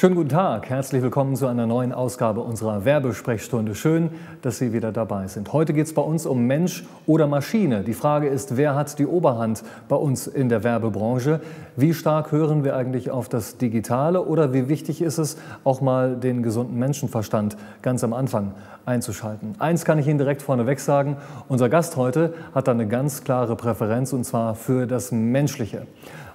Schönen guten Tag, herzlich willkommen zu einer neuen Ausgabe unserer Werbesprechstunde. Schön, dass Sie wieder dabei sind. Heute geht es bei uns um Mensch oder Maschine. Die Frage ist, wer hat die Oberhand bei uns in der Werbebranche? Wie stark hören wir eigentlich auf das Digitale oder wie wichtig ist es, auch mal den gesunden Menschenverstand ganz am Anfang einzuschalten? Eins kann ich Ihnen direkt vorneweg sagen, unser Gast heute hat da eine ganz klare Präferenz und zwar für das Menschliche.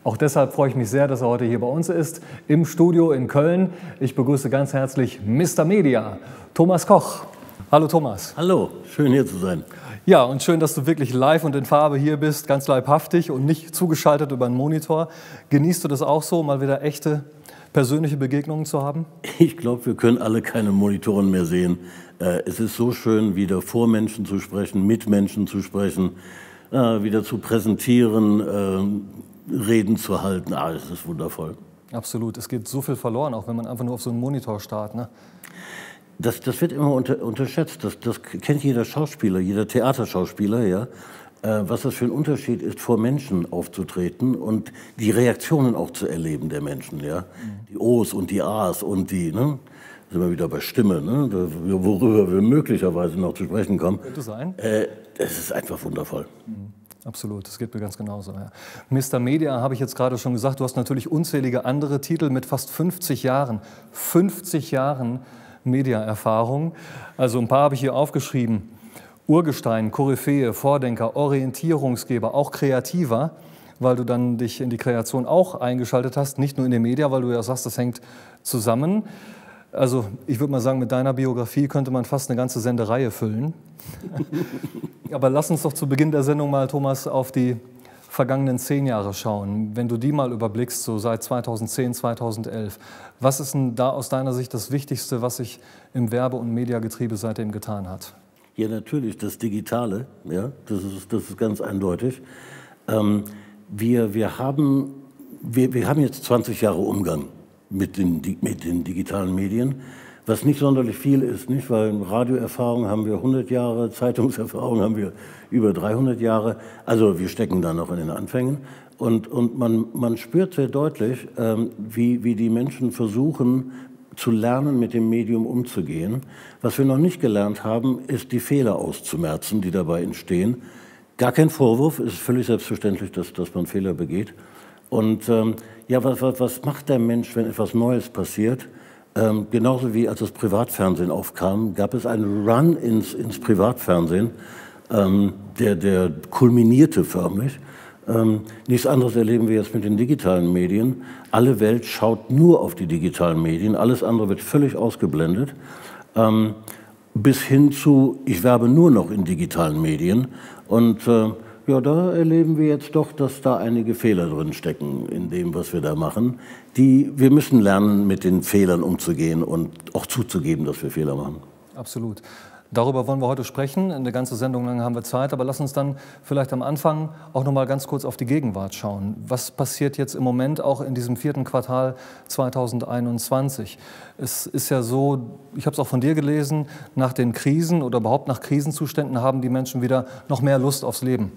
Auch deshalb freue ich mich sehr, dass er heute hier bei uns ist, im Studio in Köln. Ich begrüße ganz herzlich Mr. Media, Thomas Koch. Hallo Thomas. Hallo, schön hier zu sein. Ja, und schön, dass du wirklich live und in Farbe hier bist, ganz leibhaftig und nicht zugeschaltet über einen Monitor. Genießt du das auch so, mal wieder echte persönliche Begegnungen zu haben? Ich glaube, wir können alle keine Monitoren mehr sehen. Äh, es ist so schön, wieder vor Menschen zu sprechen, mit Menschen zu sprechen, äh, wieder zu präsentieren, ähm, Reden zu halten. Ah, das ist wundervoll. Absolut. Es geht so viel verloren, auch wenn man einfach nur auf so einen Monitor starrt. Ne? Das, das wird immer unter, unterschätzt. Das, das kennt jeder Schauspieler, jeder Theaterschauspieler, ja. Äh, was das für ein Unterschied ist, vor Menschen aufzutreten und die Reaktionen auch zu erleben der Menschen, ja. Mhm. Die O's und die A's und die, ne? sind wir wieder bei Stimme, ne? worüber wir möglicherweise noch zu sprechen kommen. Könnte sein. Äh, es ist einfach wundervoll. Mhm. Absolut, das geht mir ganz genauso. Ja. Mr. Media habe ich jetzt gerade schon gesagt, du hast natürlich unzählige andere Titel mit fast 50 Jahren, 50 Jahren Mediaerfahrung. Also ein paar habe ich hier aufgeschrieben. Urgestein, Koryphäe, Vordenker, Orientierungsgeber, auch Kreativer, weil du dann dich in die Kreation auch eingeschaltet hast, nicht nur in den Media, weil du ja sagst, das hängt zusammen. Also ich würde mal sagen, mit deiner Biografie könnte man fast eine ganze Sendereihe füllen. Aber lass uns doch zu Beginn der Sendung mal, Thomas, auf die vergangenen zehn Jahre schauen. Wenn du die mal überblickst, so seit 2010, 2011, was ist denn da aus deiner Sicht das Wichtigste, was sich im Werbe- und Mediagetriebe seitdem getan hat? Ja, natürlich das Digitale, ja, das ist, das ist ganz eindeutig. Ähm, wir, wir, haben, wir, wir haben jetzt 20 Jahre Umgang mit den, mit den digitalen Medien, was nicht sonderlich viel ist, nicht? weil Radioerfahrung haben wir 100 Jahre, Zeitungserfahrung haben wir über 300 Jahre, also wir stecken da noch in den Anfängen. Und, und man, man spürt sehr deutlich, ähm, wie, wie die Menschen versuchen, zu lernen, mit dem Medium umzugehen. Was wir noch nicht gelernt haben, ist die Fehler auszumerzen, die dabei entstehen. Gar kein Vorwurf, es ist völlig selbstverständlich, dass, dass man Fehler begeht. Und ähm, ja, was, was, macht der Mensch, wenn etwas Neues passiert? Ähm, genauso wie als das Privatfernsehen aufkam, gab es einen Run ins, ins Privatfernsehen, ähm, der, der kulminierte förmlich. Ähm, nichts anderes erleben wir jetzt mit den digitalen Medien. Alle Welt schaut nur auf die digitalen Medien, alles andere wird völlig ausgeblendet. Ähm, bis hin zu, ich werbe nur noch in digitalen Medien. Und äh, ja, da erleben wir jetzt doch, dass da einige Fehler drin stecken in dem, was wir da machen. Die, wir müssen lernen, mit den Fehlern umzugehen und auch zuzugeben, dass wir Fehler machen. Absolut. Darüber wollen wir heute sprechen. Eine ganze Sendung lang haben wir Zeit, aber lass uns dann vielleicht am Anfang auch noch mal ganz kurz auf die Gegenwart schauen. Was passiert jetzt im Moment auch in diesem vierten Quartal 2021? Es ist ja so, ich habe es auch von dir gelesen, nach den Krisen oder überhaupt nach Krisenzuständen haben die Menschen wieder noch mehr Lust aufs Leben.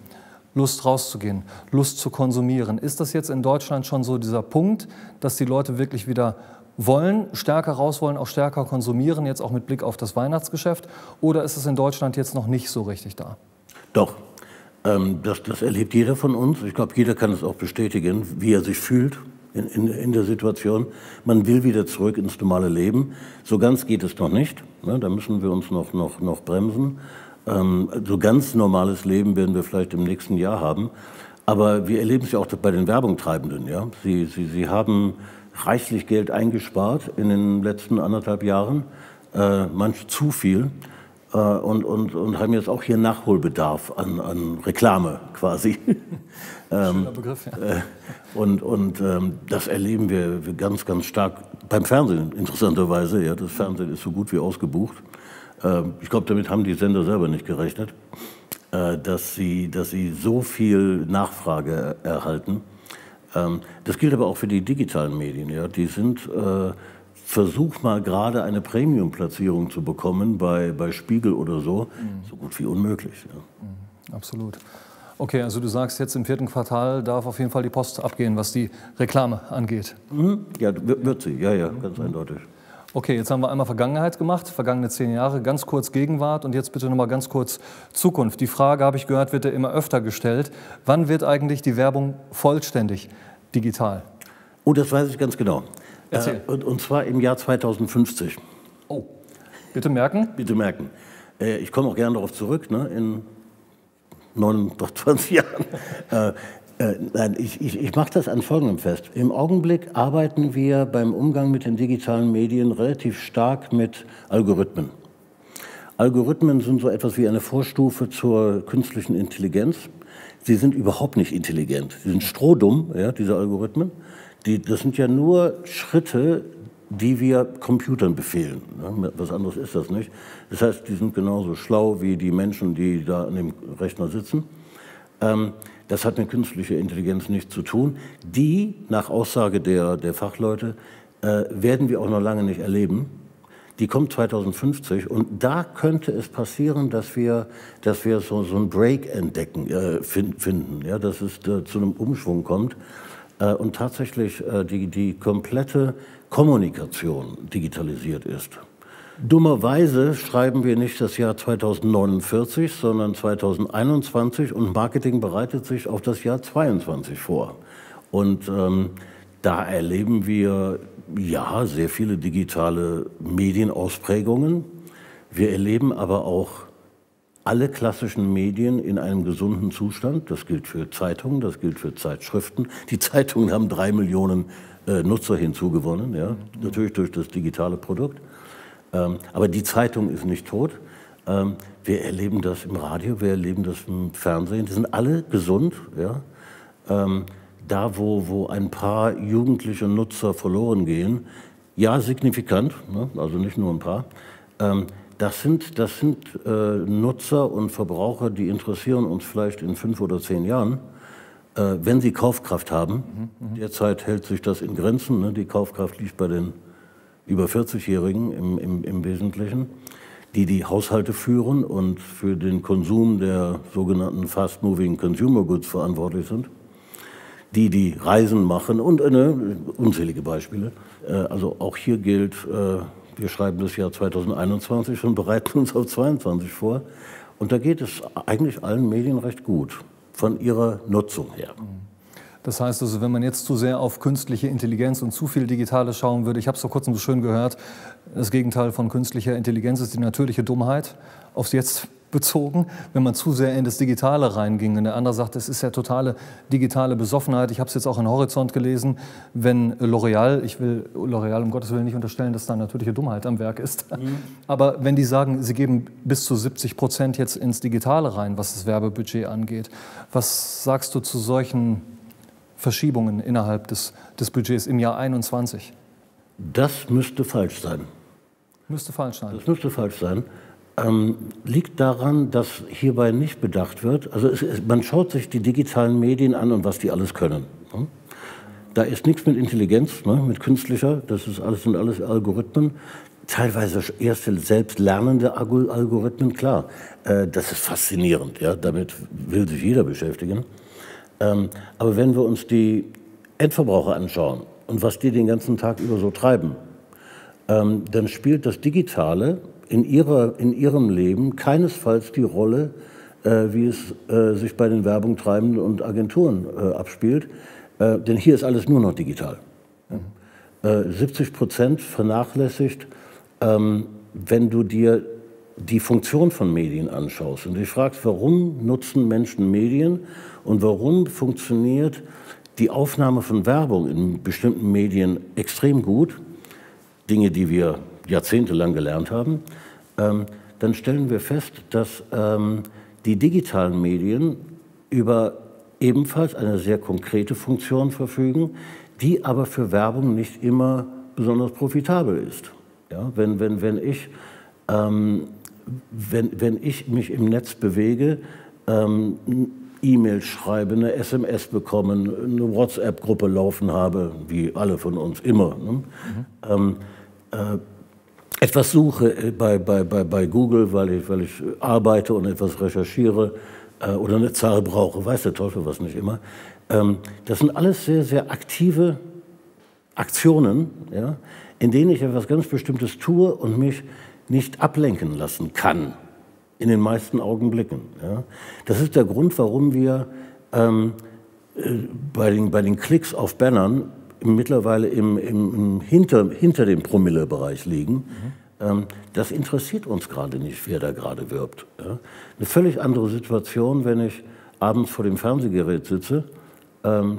Lust rauszugehen, Lust zu konsumieren. Ist das jetzt in Deutschland schon so dieser Punkt, dass die Leute wirklich wieder wollen, stärker raus wollen, auch stärker konsumieren, jetzt auch mit Blick auf das Weihnachtsgeschäft? Oder ist es in Deutschland jetzt noch nicht so richtig da? Doch, ähm, das, das, erlebt jeder von uns. Ich glaube, jeder kann es auch bestätigen, wie er sich fühlt in, in, in, der Situation. Man will wieder zurück ins normale Leben. So ganz geht es noch nicht. Ne? Da müssen wir uns noch, noch, noch bremsen. Ähm, so ganz normales Leben werden wir vielleicht im nächsten Jahr haben. Aber wir erleben es ja auch bei den Werbungtreibenden. Ja? Sie, sie, sie haben reichlich Geld eingespart in den letzten anderthalb Jahren, äh, manch zu viel. Äh, und, und, und haben jetzt auch hier Nachholbedarf an, an Reklame quasi. ähm, Begriff, ja. Äh, und und ähm, das erleben wir ganz, ganz stark beim Fernsehen, interessanterweise. Ja, das Fernsehen ist so gut wie ausgebucht. Ähm, ich glaube, damit haben die Sender selber nicht gerechnet, äh, dass, sie, dass sie so viel Nachfrage erhalten. Ähm, das gilt aber auch für die digitalen Medien. Ja. Die sind, äh, versuch mal gerade eine Premium-Platzierung zu bekommen bei, bei Spiegel oder so, mhm. so gut wie unmöglich. Ja. Mhm, absolut. Okay, also du sagst jetzt im vierten Quartal darf auf jeden Fall die Post abgehen, was die Reklame angeht. Mhm. Ja, wird sie, ja, ja, ganz eindeutig. Okay, jetzt haben wir einmal Vergangenheit gemacht, vergangene zehn Jahre, ganz kurz Gegenwart und jetzt bitte nochmal ganz kurz Zukunft. Die Frage, habe ich gehört, wird ja immer öfter gestellt. Wann wird eigentlich die Werbung vollständig digital? Oh, das weiß ich ganz genau. Erzähl. Äh, und, und zwar im Jahr 2050. Oh, bitte merken. Bitte merken. Äh, ich komme auch gerne darauf zurück, ne, in 29 Jahren. Äh, äh, nein, ich, ich, ich mache das an Folgendem fest. Im Augenblick arbeiten wir beim Umgang mit den digitalen Medien relativ stark mit Algorithmen. Algorithmen sind so etwas wie eine Vorstufe zur künstlichen Intelligenz. Sie sind überhaupt nicht intelligent. Sie sind strohdumm, ja, diese Algorithmen. Die, das sind ja nur Schritte, die wir Computern befehlen. Ne? Was anderes ist das nicht. Das heißt, die sind genauso schlau wie die Menschen, die da an dem Rechner sitzen. Ähm, das hat mit künstlicher Intelligenz nichts zu tun. Die, nach Aussage der, der Fachleute, äh, werden wir auch noch lange nicht erleben. Die kommt 2050 und da könnte es passieren, dass wir, dass wir so, so einen Break entdecken, äh, finden, ja, dass es äh, zu einem Umschwung kommt äh, und tatsächlich äh, die, die komplette Kommunikation digitalisiert ist. Dummerweise schreiben wir nicht das Jahr 2049, sondern 2021 und Marketing bereitet sich auf das Jahr 22 vor. Und ähm, da erleben wir ja sehr viele digitale Medienausprägungen. Wir erleben aber auch alle klassischen Medien in einem gesunden Zustand. Das gilt für Zeitungen, das gilt für Zeitschriften. Die Zeitungen haben drei Millionen äh, Nutzer hinzugewonnen, ja, natürlich durch das digitale Produkt. Ähm, aber die Zeitung ist nicht tot. Ähm, wir erleben das im Radio, wir erleben das im Fernsehen. Die sind alle gesund. Ja? Ähm, da, wo, wo ein paar jugendliche Nutzer verloren gehen, ja, signifikant, ne? also nicht nur ein paar. Das sind, das sind äh, Nutzer und Verbraucher, die interessieren uns vielleicht in fünf oder zehn Jahren, äh, wenn sie Kaufkraft haben. Mhm, mh. Derzeit hält sich das in Grenzen. Ne? Die Kaufkraft liegt bei den über 40-Jährigen im, im, im Wesentlichen, die die Haushalte führen und für den Konsum der sogenannten Fast-Moving Consumer Goods verantwortlich sind, die die Reisen machen und eine, unzählige Beispiele. Äh, also auch hier gilt, äh, wir schreiben das Jahr 2021 und bereiten uns auf 2022 vor. Und da geht es eigentlich allen Medien recht gut von ihrer Nutzung her. Das heißt also, wenn man jetzt zu sehr auf künstliche Intelligenz und zu viel Digitales schauen würde, ich habe es vor kurzem so schön gehört, das Gegenteil von künstlicher Intelligenz ist die natürliche Dummheit, aufs Jetzt bezogen, wenn man zu sehr in das Digitale reinging. Und der andere sagt, es ist ja totale digitale Besoffenheit. Ich habe es jetzt auch in Horizont gelesen, wenn L'Oreal, ich will L'Oreal um Gottes Willen nicht unterstellen, dass da natürliche Dummheit am Werk ist, mhm. aber wenn die sagen, sie geben bis zu 70 Prozent jetzt ins Digitale rein, was das Werbebudget angeht, was sagst du zu solchen Verschiebungen innerhalb des, des Budgets im Jahr 21? Das müsste falsch sein. Müsste falsch sein. Das müsste falsch sein. Ähm, liegt daran, dass hierbei nicht bedacht wird. Also es, es, man schaut sich die digitalen Medien an und was die alles können. Ne? Da ist nichts mit Intelligenz, ne, mit künstlicher. Das ist alles sind alles Algorithmen. Teilweise erste selbstlernende Algorithmen, klar. Äh, das ist faszinierend. Ja, damit will sich jeder beschäftigen. Ähm, aber wenn wir uns die Endverbraucher anschauen und was die den ganzen Tag über so treiben, ähm, dann spielt das Digitale in, ihrer, in ihrem Leben keinesfalls die Rolle, äh, wie es äh, sich bei den Werbungtreibenden und Agenturen äh, abspielt. Denn hier ist alles nur noch digital. Mhm. 70 Prozent vernachlässigt, ähm, wenn du dir die Funktion von Medien anschaust und dich fragst, warum nutzen Menschen Medien und warum funktioniert die Aufnahme von Werbung in bestimmten Medien extrem gut, Dinge, die wir jahrzehntelang gelernt haben, ähm, dann stellen wir fest, dass ähm, die digitalen Medien über ebenfalls eine sehr konkrete Funktion verfügen, die aber für Werbung nicht immer besonders profitabel ist. Ja, wenn, wenn, wenn ich ähm, wenn, wenn ich mich im Netz bewege, ähm, E-Mail schreibe, eine SMS bekommen, eine WhatsApp-Gruppe laufen habe, wie alle von uns immer. Ne? Mhm. Ähm, äh, etwas suche bei, bei, bei, bei Google, weil ich, weil ich arbeite und etwas recherchiere, äh, oder eine Zahl brauche, weiß der Teufel was nicht immer. Ähm, das sind alles sehr, sehr aktive Aktionen, ja, in denen ich etwas ganz Bestimmtes tue und mich nicht ablenken lassen kann. In den meisten Augenblicken. Ja. Das ist der Grund, warum wir ähm, äh, bei, den, bei den Klicks auf Bannern mittlerweile im, im, im hinter, hinter dem Promillebereich liegen. Mhm. Ähm, das interessiert uns gerade nicht, wer da gerade wirbt. Ja. Eine völlig andere Situation, wenn ich abends vor dem Fernsehgerät sitze. Ähm,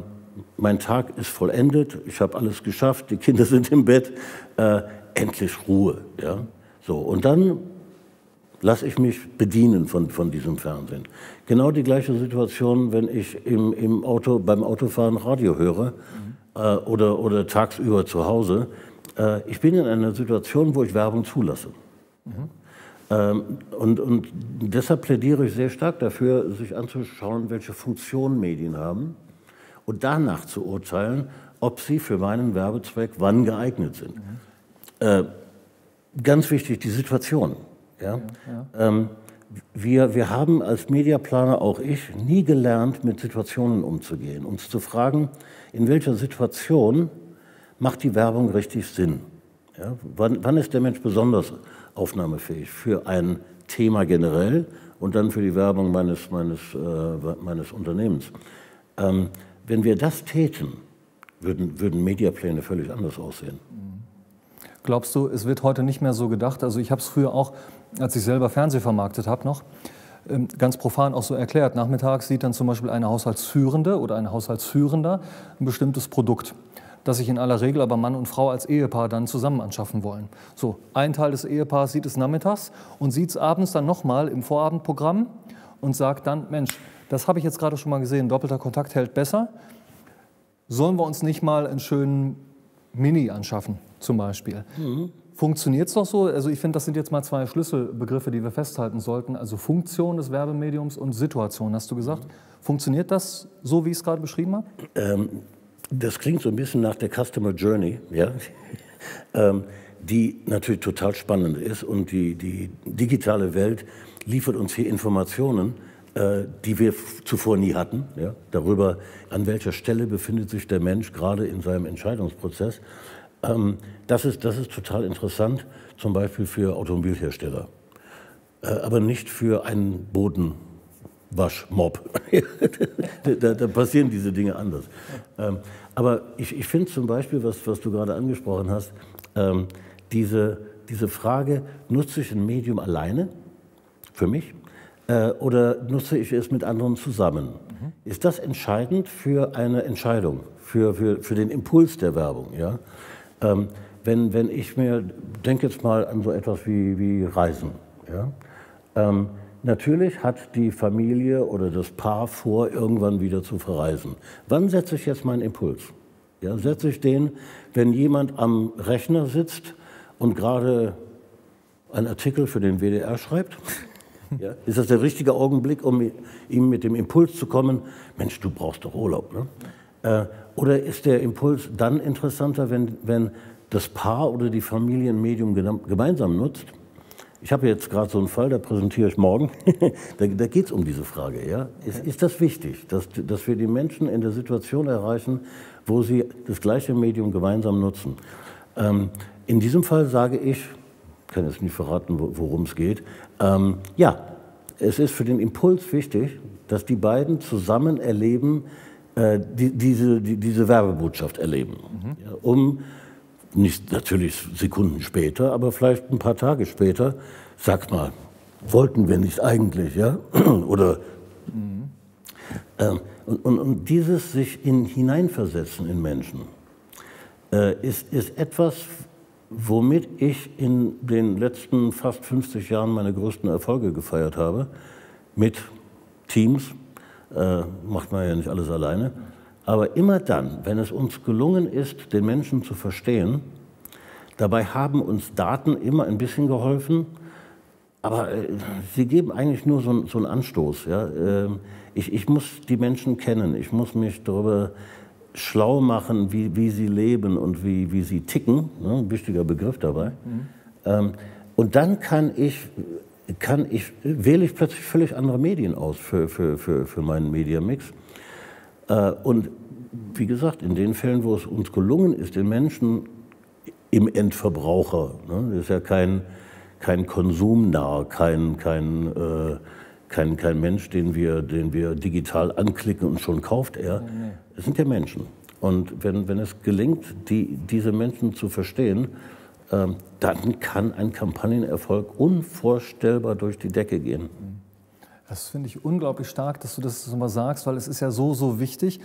mein Tag ist vollendet, ich habe alles geschafft, die Kinder sind im Bett, äh, endlich Ruhe. Ja? So, und dann lasse ich mich bedienen von, von diesem Fernsehen. Genau die gleiche Situation, wenn ich im, im Auto, beim Autofahren Radio höre mhm. äh, oder, oder tagsüber zu Hause. Äh, ich bin in einer Situation, wo ich Werbung zulasse. Mhm. Ähm, und, und deshalb plädiere ich sehr stark dafür, sich anzuschauen, welche Funktion Medien haben und danach zu urteilen, ob sie für meinen Werbezweck wann geeignet sind. Mhm. Äh, ganz wichtig, die Situation. Ja? Ähm, wir, wir haben als Mediaplaner, auch ich, nie gelernt, mit Situationen umzugehen. Uns zu fragen, in welcher Situation macht die Werbung richtig Sinn? Ja? Wann, wann ist der Mensch besonders aufnahmefähig für ein Thema generell und dann für die Werbung meines, meines, äh, meines Unternehmens? Ähm, wenn wir das täten, würden, würden Mediapläne völlig anders aussehen. Glaubst du, es wird heute nicht mehr so gedacht? Also ich habe es früher auch, als ich selber Fernseh vermarktet habe noch, ähm, ganz profan auch so erklärt. Nachmittags sieht dann zum Beispiel eine Haushaltsführende oder ein Haushaltsführender ein bestimmtes Produkt, das sich in aller Regel aber Mann und Frau als Ehepaar dann zusammen anschaffen wollen. So, ein Teil des Ehepaars sieht es nachmittags und sieht es abends dann nochmal im Vorabendprogramm und sagt dann, Mensch, das habe ich jetzt gerade schon mal gesehen, doppelter Kontakt hält besser. Sollen wir uns nicht mal einen schönen Mini anschaffen, zum Beispiel? Mhm. Funktioniert es doch so? Also ich finde, das sind jetzt mal zwei Schlüsselbegriffe, die wir festhalten sollten. Also Funktion des Werbemediums und Situation, hast du gesagt. Mhm. Funktioniert das so, wie ich es gerade beschrieben habe? Ähm, das klingt so ein bisschen nach der Customer Journey, ja? ähm, die natürlich total spannend ist. Und die, die digitale Welt liefert uns hier Informationen, äh, die wir zuvor nie hatten, ja, darüber, an welcher Stelle befindet sich der Mensch gerade in seinem Entscheidungsprozess. Ähm, das, ist, das ist total interessant, zum Beispiel für Automobilhersteller, äh, aber nicht für einen Bodenwaschmob. da, da, passieren diese Dinge anders. Ähm, aber ich, ich finde zum Beispiel, was, was du gerade angesprochen hast, ähm, diese, diese Frage, nutze ich ein Medium alleine für mich äh, oder nutze ich es mit anderen zusammen? Mhm. Ist das entscheidend für eine Entscheidung, für, für, für den Impuls der Werbung? Ja? Ähm, wenn, wenn ich mir, denke jetzt mal an so etwas wie, wie Reisen. Ja? Ähm, natürlich hat die Familie oder das Paar vor, irgendwann wieder zu verreisen. Wann setze ich jetzt meinen Impuls? Ja, setze ich den, wenn jemand am Rechner sitzt und gerade einen Artikel für den WDR schreibt? Ja? Ist das der richtige Augenblick, um ihm mit dem Impuls zu kommen, Mensch, du brauchst doch Urlaub. Ne? Äh, oder ist der Impuls dann interessanter, wenn, wenn das Paar oder die Familie ein Medium gemeinsam nutzt? Ich habe jetzt gerade so einen Fall, da präsentiere ich morgen. da da geht es um diese Frage. Ja? Ist, ist das wichtig, dass, dass wir die Menschen in der Situation erreichen, wo sie das gleiche Medium gemeinsam nutzen? Ähm, in diesem Fall sage ich, kann jetzt nicht verraten, worum es geht. Ähm, ja, es ist für den Impuls wichtig, dass die beiden zusammen erleben, äh, die, diese, die, diese Werbebotschaft erleben. Mhm. Ja, um nicht natürlich Sekunden später, aber vielleicht ein paar Tage später, sag mal, wollten wir nicht eigentlich, ja? Oder mhm. ähm, und, und, und, dieses sich in hineinversetzen in Menschen äh, ist, ist etwas, womit ich in den letzten fast 50 Jahren meine größten Erfolge gefeiert habe, mit Teams, äh, macht man ja nicht alles alleine, aber immer dann, wenn es uns gelungen ist, den Menschen zu verstehen, dabei haben uns Daten immer ein bisschen geholfen, aber äh, sie geben eigentlich nur so, so einen Anstoß. Ja? Äh, ich, ich muss die Menschen kennen, ich muss mich darüber schlau machen, wie, wie sie leben und wie, wie sie ticken. Ne, ein wichtiger Begriff dabei. Mhm. Ähm, und dann kann ich kann ich, wähle ich plötzlich völlig andere Medien aus für, für, für, für meinen Mediamix. Äh, und wie gesagt, in den Fällen, wo es uns gelungen ist, den Menschen im Endverbraucher, ne, das ist ja kein, kein Konsumnah, kein, kein, äh, kein, kein Mensch, den wir, den wir digital anklicken und schon kauft er. Es sind ja Menschen. Und wenn, wenn es gelingt, die, diese Menschen zu verstehen, dann kann ein Kampagnenerfolg unvorstellbar durch die Decke gehen. Das finde ich unglaublich stark, dass du das so mal sagst, weil es ist ja so, so wichtig.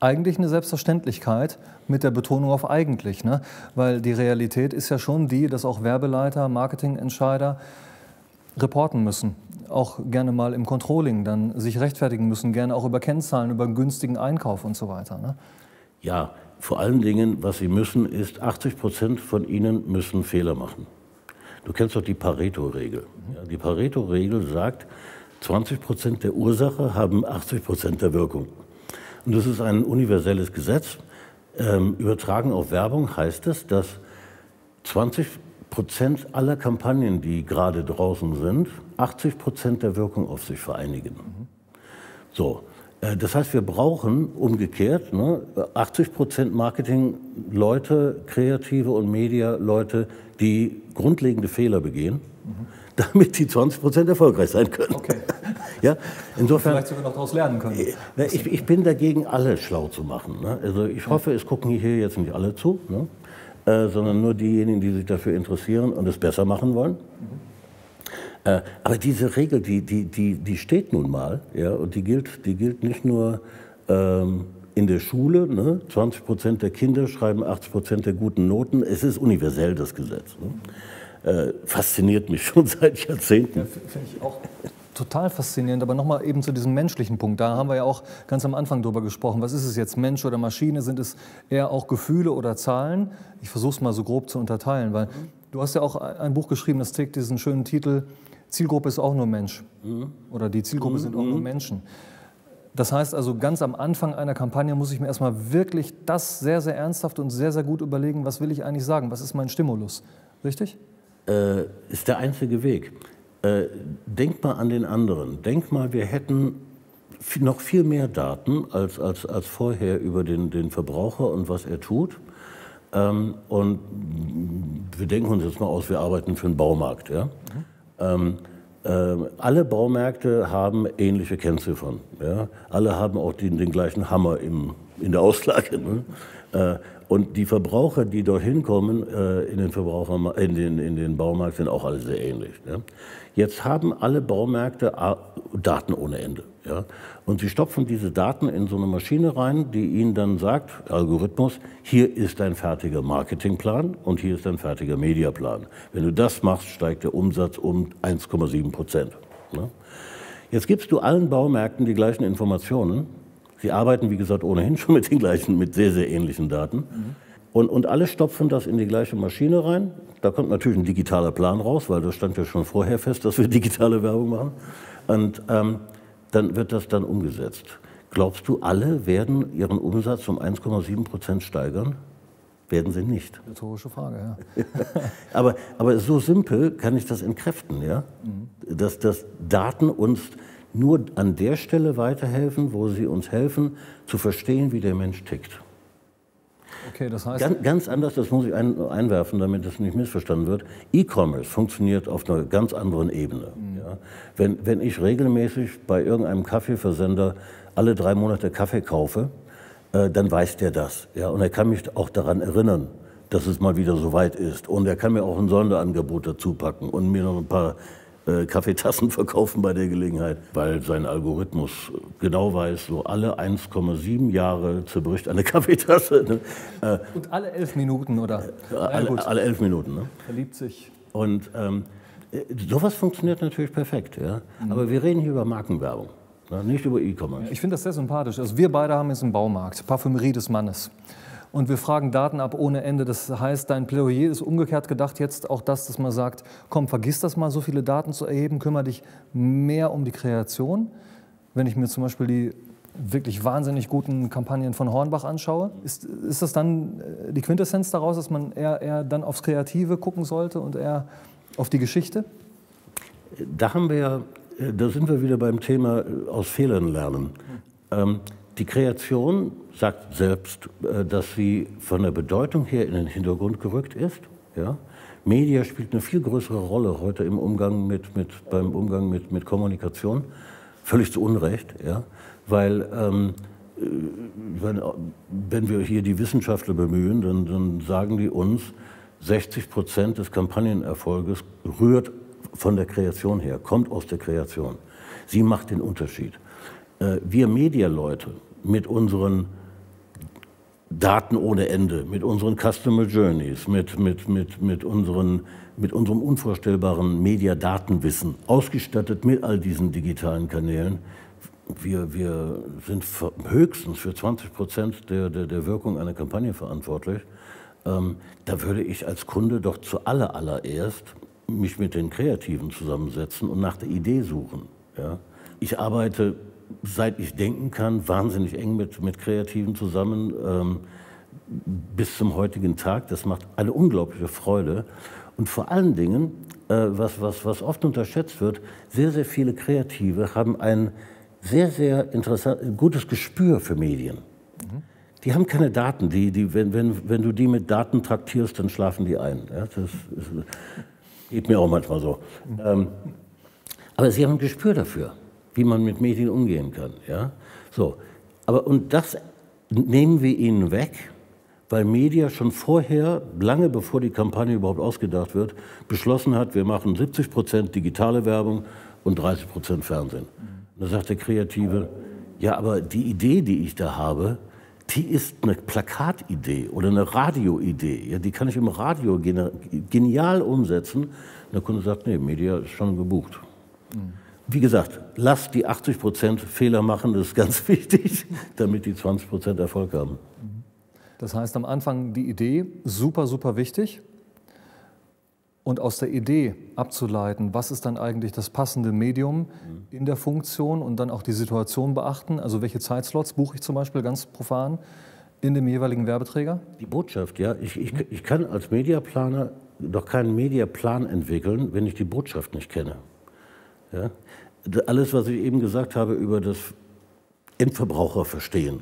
Eigentlich eine Selbstverständlichkeit mit der Betonung auf eigentlich. Ne? Weil die Realität ist ja schon die, dass auch Werbeleiter, Marketingentscheider reporten müssen. Auch gerne mal im Controlling dann sich rechtfertigen müssen, gerne auch über Kennzahlen, über einen günstigen Einkauf und so weiter. Ne? Ja, vor allen Dingen, was sie müssen, ist, 80 Prozent von ihnen müssen Fehler machen. Du kennst doch die Pareto-Regel. Ja, die Pareto-Regel sagt, 20 Prozent der Ursache haben 80 Prozent der Wirkung. Und das ist ein universelles Gesetz. Ähm, übertragen auf Werbung heißt es, dass 20 Prozent aller Kampagnen, die gerade draußen sind, 80 Prozent der Wirkung auf sich vereinigen. So, das heißt, wir brauchen umgekehrt ne, 80 Prozent Marketing-Leute, Kreative und Media-Leute, die grundlegende Fehler begehen, mhm. damit die 20 Prozent erfolgreich sein können. Okay. ja, insofern. Vielleicht sogar noch daraus lernen können. Äh, ich, ich, bin dagegen, alle schlau zu machen. Ne? Also ich hoffe, es gucken hier jetzt nicht alle zu, ne? äh, sondern nur diejenigen, die sich dafür interessieren und es besser machen wollen. Mhm. Äh, aber diese Regel, die, die, die, die steht nun mal, ja, und die gilt, die gilt nicht nur ähm, in der Schule. Ne? 20 Prozent der Kinder schreiben 80 Prozent der guten Noten. Es ist universell, das Gesetz. Ne? Äh, fasziniert mich schon seit Jahrzehnten. Ja, Finde ich auch total faszinierend. Aber nochmal eben zu diesem menschlichen Punkt. Da haben wir ja auch ganz am Anfang drüber gesprochen. Was ist es jetzt, Mensch oder Maschine? Sind es eher auch Gefühle oder Zahlen? Ich versuche es mal so grob zu unterteilen, weil du hast ja auch ein Buch geschrieben, das trägt diesen schönen Titel Zielgruppe ist auch nur Mensch. Mhm. Oder die Zielgruppe mhm. sind auch nur mhm. Menschen. Das heißt also, ganz am Anfang einer Kampagne muss ich mir erstmal wirklich das sehr, sehr ernsthaft und sehr, sehr gut überlegen, was will ich eigentlich sagen, was ist mein Stimulus. Richtig? Äh, ist der einzige Weg. Äh, denk mal an den anderen. Denk mal, wir hätten noch viel mehr Daten als, als, als vorher über den, den Verbraucher und was er tut. Ähm, und wir denken uns jetzt mal aus, wir arbeiten für einen Baumarkt. Ja? Mhm. Ähm, äh, alle Baumärkte haben ähnliche Kennziffern. Ja? Alle haben auch den, den gleichen Hammer im, in der Auslage. Ne? Äh, und die Verbraucher, die dorthin kommen äh, in, den Verbraucher, in, den, in den Baumarkt, sind auch alle sehr ähnlich. Ja? Jetzt haben alle Baumärkte Daten ohne Ende. Ja? Und sie stopfen diese Daten in so eine Maschine rein, die ihnen dann sagt, Algorithmus, hier ist ein fertiger Marketingplan und hier ist ein fertiger Mediaplan. Wenn du das machst, steigt der Umsatz um 1,7 Prozent. Ne? Jetzt gibst du allen Baumärkten die gleichen Informationen. Sie arbeiten, wie gesagt, ohnehin schon mit den gleichen, mit sehr, sehr ähnlichen Daten. Mhm. Und, und alle stopfen das in die gleiche Maschine rein. Da kommt natürlich ein digitaler Plan raus, weil das stand ja schon vorher fest, dass wir digitale Werbung machen. Und ähm, dann wird das dann umgesetzt. Glaubst du, alle werden ihren Umsatz um 1,7 Prozent steigern? Werden sie nicht. Rhetorische Frage, ja. aber, aber so simpel kann ich das entkräften, ja? Mhm. Dass, dass Daten uns nur an der Stelle weiterhelfen, wo sie uns helfen, zu verstehen, wie der Mensch tickt. Okay, das heißt ganz, ganz anders, das muss ich ein, einwerfen, damit es nicht missverstanden wird. E-Commerce funktioniert auf einer ganz anderen Ebene. Mhm. Ja. Wenn, wenn ich regelmäßig bei irgendeinem Kaffeeversender alle drei Monate Kaffee kaufe, äh, dann weiß der das. Ja. Und er kann mich auch daran erinnern, dass es mal wieder so weit ist. Und er kann mir auch ein Sonderangebot dazu packen und mir noch ein paar äh, Kaffeetassen verkaufen bei der Gelegenheit, weil sein Algorithmus genau weiß, so alle 1,7 Jahre zerbricht eine Kaffeetasse. Ne? Äh, Und alle elf Minuten, oder? Äh, alle, alle, elf Minuten. Ne? Verliebt sich. Und ähm, äh, sowas funktioniert natürlich perfekt. Ja? Mhm. Aber wir reden hier über Markenwerbung. Nicht über E-Commerce. Ich finde das sehr sympathisch. Also wir beide haben jetzt einen Baumarkt, Parfümerie des Mannes und wir fragen Daten ab ohne Ende. Das heißt, dein Plädoyer ist umgekehrt gedacht jetzt auch das, dass man sagt, komm, vergiss das mal, so viele Daten zu erheben, kümmere dich mehr um die Kreation. Wenn ich mir zum Beispiel die wirklich wahnsinnig guten Kampagnen von Hornbach anschaue, ist, ist das dann äh, die Quintessenz daraus, dass man eher, eher dann aufs Kreative gucken sollte und eher auf die Geschichte? da haben wir ja, äh, da sind wir wieder beim Thema äh, aus Fehlern lernen. Ähm, die Kreation sagt selbst, äh, dass sie von der Bedeutung her in den Hintergrund gerückt ist. Ja? Media spielt eine viel größere Rolle heute im Umgang mit, mit, beim Umgang mit, mit Kommunikation. Völlig zu Unrecht, ja? weil ähm, wenn, wenn, wir hier die Wissenschaftler bemühen, dann, dann sagen die uns, 60 Prozent des Kampagnenerfolges rührt von der Kreation her, kommt aus der Kreation. Sie macht den Unterschied. Äh, wir Medialeute mit unseren Daten ohne Ende, mit unseren Customer Journeys, mit, mit, mit, mit, unseren, mit unserem unvorstellbaren Mediadatenwissen, ausgestattet mit all diesen digitalen Kanälen, wir, wir sind höchstens für 20 Prozent der, der, der Wirkung einer Kampagne verantwortlich. Ähm, da würde ich als Kunde doch zuallererst mich mit den Kreativen zusammensetzen und nach der Idee suchen. Ja? Ich arbeite, seit ich denken kann, wahnsinnig eng mit, mit Kreativen zusammen ähm, bis zum heutigen Tag. Das macht eine unglaubliche Freude. Und vor allen Dingen, äh, was, was, was oft unterschätzt wird, sehr, sehr viele Kreative haben ein sehr, sehr gutes Gespür für Medien. Mhm. Die haben keine Daten. Die, die, wenn, wenn, wenn du die mit Daten traktierst, dann schlafen die ein. Ja, das ist, geht mir auch manchmal so. Ähm, aber sie haben ein Gespür dafür, wie man mit Medien umgehen kann. Ja? So. Aber, und das nehmen wir ihnen weg, weil Media schon vorher, lange bevor die Kampagne überhaupt ausgedacht wird, beschlossen hat, wir machen 70 Prozent digitale Werbung und 30 Prozent Fernsehen. Und da sagt der Kreative, ja, aber die Idee, die ich da habe, die ist eine Plakatidee oder eine Radioidee. Ja, die kann ich im Radio genial umsetzen. Und der Kunde sagt, nee, Media ist schon gebucht. Mhm. Wie gesagt, lass die 80 Prozent Fehler machen, das ist ganz wichtig, damit die 20 Prozent Erfolg haben. Das heißt, am Anfang die Idee, super, super wichtig. Und aus der Idee abzuleiten, was ist dann eigentlich das passende Medium in der Funktion und dann auch die Situation beachten. Also welche Zeitslots buche ich zum Beispiel ganz profan in dem jeweiligen Werbeträger? Die Botschaft, ja. Ich, ich, ich kann als Mediaplaner doch keinen Mediaplan entwickeln, wenn ich die Botschaft nicht kenne. Ja? Alles, was ich eben gesagt habe über das Endverbraucher verstehen.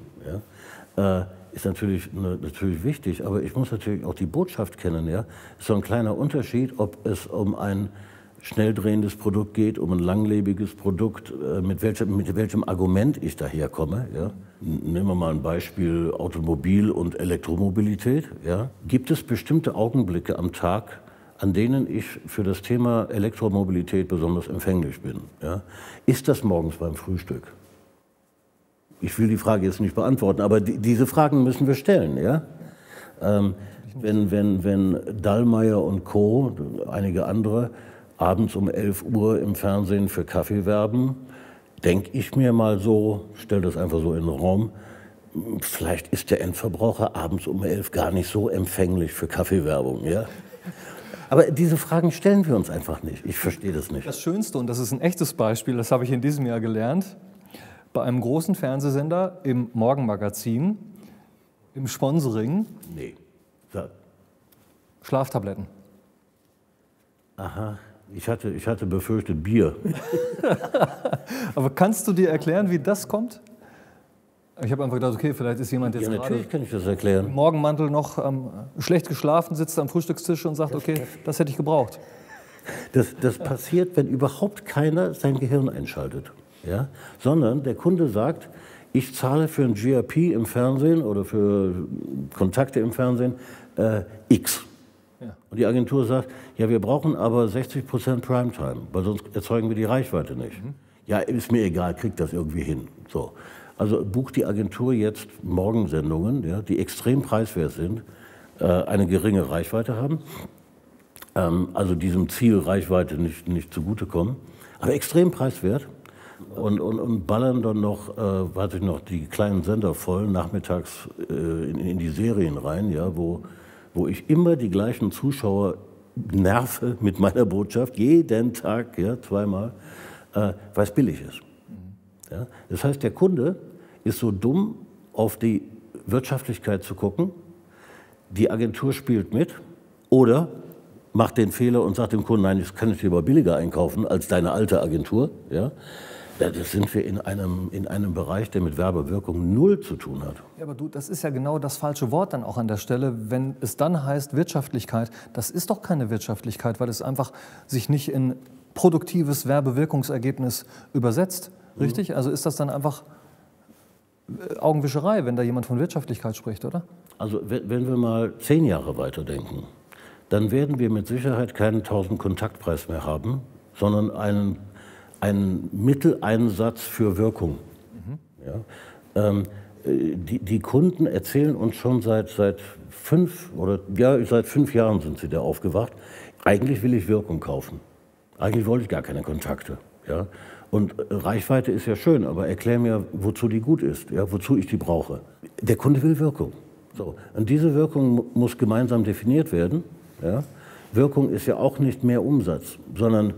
Ja? Äh, ist natürlich, natürlich wichtig, aber ich muss natürlich auch die Botschaft kennen. Ja? ist so ein kleiner Unterschied, ob es um ein schnell drehendes Produkt geht, um ein langlebiges Produkt, äh, mit welchem, mit welchem Argument ich daherkomme. Ja? Nehmen wir mal ein Beispiel Automobil- und Elektromobilität. Ja? Gibt es bestimmte Augenblicke am Tag, an denen ich für das Thema Elektromobilität besonders empfänglich bin? Ja? Ist das morgens beim Frühstück? Ich will die Frage jetzt nicht beantworten, aber die, diese Fragen müssen wir stellen. Ja? Ähm, wenn, wenn, wenn Dallmayr und Co., einige andere, abends um 11 Uhr im Fernsehen für Kaffee werben, denke ich mir mal so, stelle das einfach so in den Raum, vielleicht ist der Endverbraucher abends um 11 gar nicht so empfänglich für Kaffeewerbung. Ja? Aber diese Fragen stellen wir uns einfach nicht. Ich verstehe das nicht. Das Schönste, und das ist ein echtes Beispiel, das habe ich in diesem Jahr gelernt, bei einem großen Fernsehsender im Morgenmagazin, im Sponsoring. Nee. Schlaftabletten. Aha, ich hatte, ich hatte befürchtet Bier. Aber kannst du dir erklären, wie das kommt? Ich habe einfach gedacht, okay, vielleicht ist jemand jetzt ja, natürlich kann ich das erklären. im Morgenmantel noch ähm, schlecht geschlafen, sitzt am Frühstückstisch und sagt, okay, das hätte ich gebraucht. Das, das passiert, wenn überhaupt keiner sein Gehirn einschaltet ja? sondern der Kunde sagt, ich zahle für ein GRP im Fernsehen oder für Kontakte im Fernsehen äh, X. Ja. Und die Agentur sagt, ja, wir brauchen aber 60 Prozent Primetime, weil sonst erzeugen wir die Reichweite nicht. Mhm. Ja, ist mir egal, kriegt das irgendwie hin. So. Also bucht die Agentur jetzt Morgensendungen, ja, die extrem preiswert sind, äh, eine geringe Reichweite haben, ähm, also diesem Ziel Reichweite nicht, nicht zugutekommen, aber extrem preiswert und, und, und ballern dann noch, äh, weiß ich noch, die kleinen Sender voll nachmittags äh, in, in, die Serien rein, ja, wo, wo ich immer die gleichen Zuschauer nerve mit meiner Botschaft, jeden Tag, ja, zweimal, äh, weil es billig ist. Ja? Das heißt, der Kunde ist so dumm, auf die Wirtschaftlichkeit zu gucken, die Agentur spielt mit oder macht den Fehler und sagt dem Kunden, nein, das kann ich lieber billiger einkaufen als deine alte Agentur. Ja? Das sind wir in einem, in einem Bereich, der mit Werbewirkung null zu tun hat. Ja, aber du, das ist ja genau das falsche Wort dann auch an der Stelle, wenn es dann heißt Wirtschaftlichkeit. Das ist doch keine Wirtschaftlichkeit, weil es einfach sich nicht in produktives Werbewirkungsergebnis übersetzt. Mhm. Richtig? Mhm. Also ist das dann einfach äh, Augenwischerei, wenn da jemand von Wirtschaftlichkeit spricht, oder? Also wenn wir mal zehn Jahre weiterdenken, dann werden wir mit Sicherheit keinen 1000 Kontaktpreis mehr haben, sondern einen, einen Mitteleinsatz für Wirkung. Mhm. Ja? Ähm, äh, die, die, Kunden erzählen uns schon seit, seit fünf oder ja, seit fünf Jahren sind sie da aufgewacht. Eigentlich will ich Wirkung kaufen. Eigentlich wollte ich gar keine Kontakte. Ja? Und Reichweite ist ja schön, aber erklär mir, wozu die gut ist, ja, wozu ich die brauche. Der Kunde will Wirkung. So. Und diese Wirkung muss gemeinsam definiert werden. Ja? Wirkung ist ja auch nicht mehr Umsatz, sondern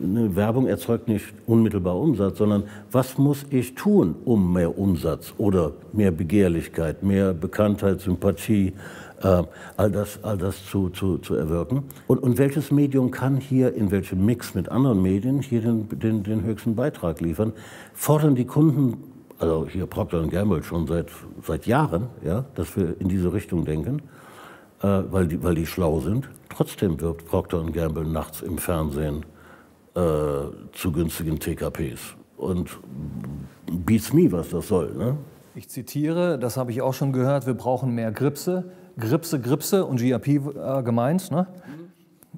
eine Werbung erzeugt nicht unmittelbar Umsatz, sondern was muss ich tun, um mehr Umsatz oder mehr Begehrlichkeit, mehr Bekanntheit, Sympathie, äh, all das, all das zu, zu, zu erwirken. Und, und welches Medium kann hier in welchem Mix mit anderen Medien hier den, den, den höchsten Beitrag liefern? Fordern die Kunden, also hier Procter Gamble schon seit, seit Jahren, ja, dass wir in diese Richtung denken, äh, weil, die, weil die schlau sind. Trotzdem wirbt Procter Gamble nachts im Fernsehen äh, zu günstigen TKPs. Und beats me, was das soll. Ne? Ich zitiere, das habe ich auch schon gehört, wir brauchen mehr Gripse. Gripse, Gripse und GRP äh, gemeint. Ne?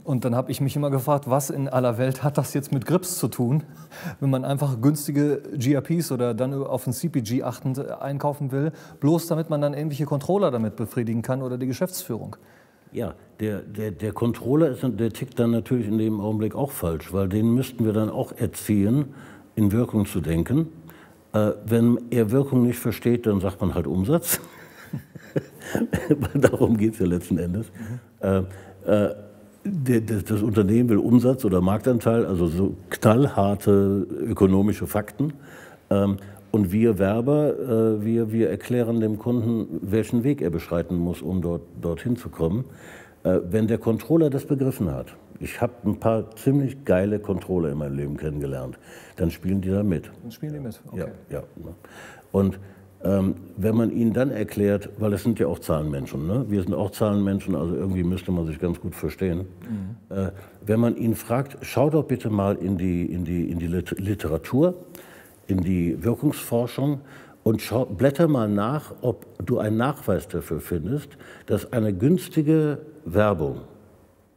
Und dann habe ich mich immer gefragt, was in aller Welt hat das jetzt mit Grips zu tun, wenn man einfach günstige GRPs oder dann auf ein CPG achtend äh, einkaufen will, bloß damit man dann irgendwelche Controller damit befriedigen kann oder die Geschäftsführung. Ja, der, der, der Controller ist, der tickt dann natürlich in dem Augenblick auch falsch, weil den müssten wir dann auch erziehen, in Wirkung zu denken. Äh, wenn er Wirkung nicht versteht, dann sagt man halt Umsatz. Darum geht es ja letzten Endes. Mhm. Äh, äh, das, das, Unternehmen will Umsatz oder Marktanteil, also so knallharte ökonomische Fakten. Ähm, und wir Werber, äh, wir, wir erklären dem Kunden, welchen Weg er beschreiten muss, um dort, dorthin zu kommen. Äh, wenn der Controller das begriffen hat, ich habe ein paar ziemlich geile Controller in meinem Leben kennengelernt, dann spielen die da mit. Dann spielen die mit, okay. Ja, ja. Und ähm, wenn man ihnen dann erklärt, weil es sind ja auch Zahlenmenschen, ne? wir sind auch Zahlenmenschen, also irgendwie müsste man sich ganz gut verstehen. Mhm. Äh, wenn man ihn fragt, schau doch bitte mal in die, in die, in die Literatur, in die Wirkungsforschung und schau, blätter mal nach, ob du einen Nachweis dafür findest, dass eine günstige Werbung,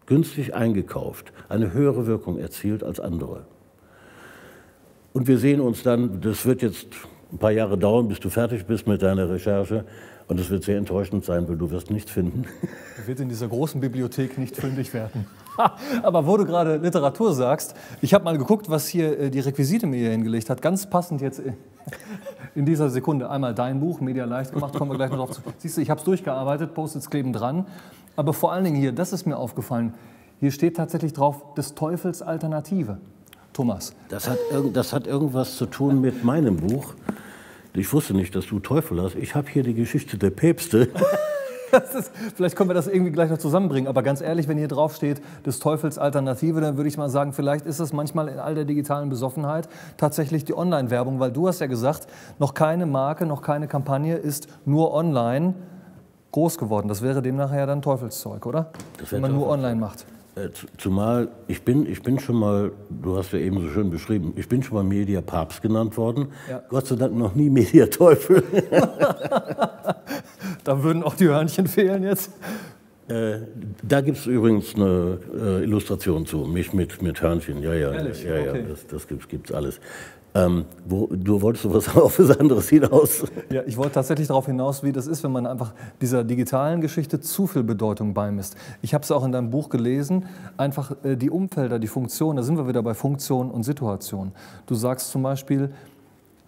günstig eingekauft, eine höhere Wirkung erzielt als andere. Und wir sehen uns dann, das wird jetzt ein paar Jahre dauern, bis du fertig bist mit deiner Recherche. Und es wird sehr enttäuschend sein, weil du wirst nichts finden. Du wirst in dieser großen Bibliothek nicht fündig werden. Aber wo du gerade Literatur sagst, ich habe mal geguckt, was hier äh, die Requisite mir hier hingelegt hat. Ganz passend jetzt in dieser Sekunde. Einmal dein Buch, Media leicht gemacht, kommen wir gleich noch drauf zu. Siehst du, ich habe es durchgearbeitet, Post-its kleben dran. Aber vor allen Dingen hier, das ist mir aufgefallen, hier steht tatsächlich drauf, des Teufels Alternative. Thomas. Das hat, das hat irgendwas zu tun mit meinem Buch. Ich wusste nicht, dass du Teufel hast. Ich habe hier die Geschichte der Päpste. Ist, vielleicht können wir das irgendwie gleich noch zusammenbringen. Aber ganz ehrlich, wenn hier drauf steht, des Teufels Alternative, dann würde ich mal sagen, vielleicht ist es manchmal in all der digitalen Besoffenheit tatsächlich die Online-Werbung. Weil du hast ja gesagt, noch keine Marke, noch keine Kampagne ist nur online groß geworden. Das wäre dem nachher dann Teufelszeug, oder? wenn man nur online macht. Äh, zumal ich bin, ich bin schon mal, du hast ja eben so schön beschrieben, ich bin schon mal Mediapapst genannt worden. Ja. Gott sei Dank noch nie Mediateufel. da würden auch die Hörnchen fehlen jetzt. Äh, da gibt es übrigens eine äh, Illustration zu, mich mit, mit Hörnchen. Ja, ja, Ehrlich? ja, ja, okay. das, das gibt es alles. Ähm, wo, du wolltest was auf was anderes hinaus. Ja, ich wollte tatsächlich darauf hinaus, wie das ist, wenn man einfach dieser digitalen Geschichte zu viel Bedeutung beimisst. Ich habe es auch in deinem Buch gelesen, einfach äh, die Umfelder, die Funktionen, da sind wir wieder bei Funktion und Situation. Du sagst zum Beispiel,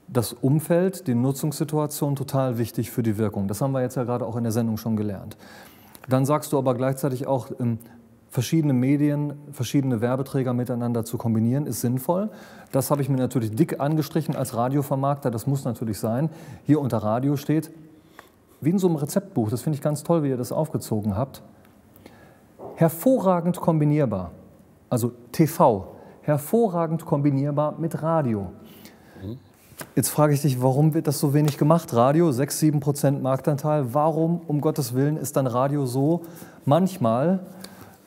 das Umfeld, die Nutzungssituation total wichtig für die Wirkung. Das haben wir jetzt ja gerade auch in der Sendung schon gelernt. Dann sagst du aber gleichzeitig auch, ähm, verschiedene Medien, verschiedene Werbeträger miteinander zu kombinieren, ist sinnvoll. Das habe ich mir natürlich dick angestrichen als Radiovermarkter, das muss natürlich sein. Hier unter Radio steht, wie in so einem Rezeptbuch, das finde ich ganz toll, wie ihr das aufgezogen habt. hervorragend kombinierbar. Also TV, hervorragend kombinierbar mit Radio. Jetzt frage ich dich, warum wird das so wenig gemacht? Radio, 6, 7 Prozent Marktanteil. Warum, um Gottes Willen, ist dann Radio so manchmal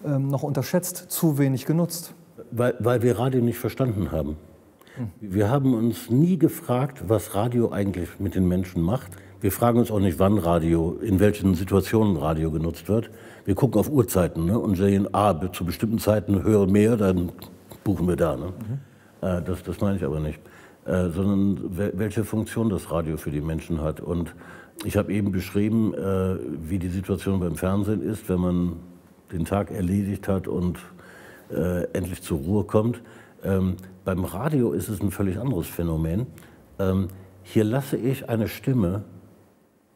noch unterschätzt, zu wenig genutzt? Weil, weil wir Radio nicht verstanden haben. Wir haben uns nie gefragt, was Radio eigentlich mit den Menschen macht. Wir fragen uns auch nicht, wann Radio, in welchen Situationen Radio genutzt wird. Wir gucken auf Uhrzeiten ne, und sehen, ah, zu bestimmten Zeiten hören mehr, dann buchen wir da. Ne? Mhm. Äh, das, das meine ich aber nicht. Äh, sondern welche Funktion das Radio für die Menschen hat. Und ich habe eben beschrieben, äh, wie die Situation beim Fernsehen ist, wenn man den Tag erledigt hat und äh, endlich zur Ruhe kommt. Ähm, beim Radio ist es ein völlig anderes Phänomen. Ähm, hier lasse ich eine Stimme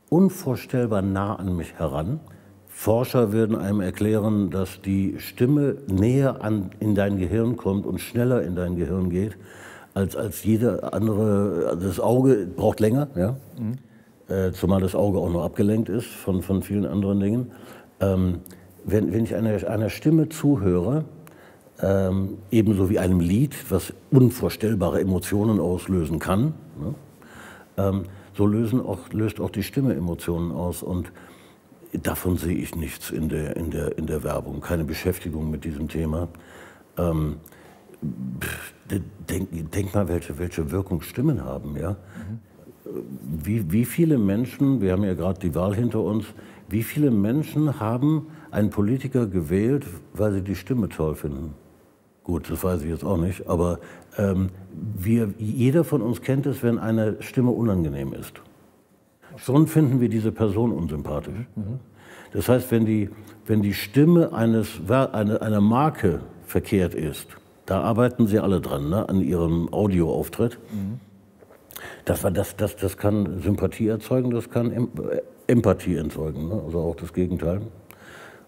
unvorstellbar nah an mich heran. Forscher würden einem erklären, dass die Stimme näher an, in dein Gehirn kommt und schneller in dein Gehirn geht, als, als jede andere. Das Auge braucht länger, ja? Mhm. Äh, zumal das Auge auch noch abgelenkt ist von, von vielen anderen Dingen. Ähm, wenn, wenn ich einer, einer Stimme zuhöre, ähm, ebenso wie einem Lied, was unvorstellbare Emotionen auslösen kann. Ne? Ähm, so lösen auch, löst auch die Stimme Emotionen aus. Und davon sehe ich nichts in der, in der, in der Werbung, keine Beschäftigung mit diesem Thema. Ähm, denk, denk, mal, welche, welche Wirkung Stimmen haben. Ja? Mhm. Wie, wie viele Menschen, wir haben ja gerade die Wahl hinter uns, wie viele Menschen haben einen Politiker gewählt, weil sie die Stimme toll finden? Gut, das weiß ich jetzt auch nicht, aber ähm, wir, jeder von uns kennt es, wenn eine Stimme unangenehm ist. Schon finden wir diese Person unsympathisch. Das heißt, wenn die, wenn die Stimme eines, eine, einer Marke verkehrt ist, da arbeiten sie alle dran, ne, an ihrem Audioauftritt. Das, das, das, das kann Sympathie erzeugen, das kann Empathie erzeugen, ne? also auch das Gegenteil.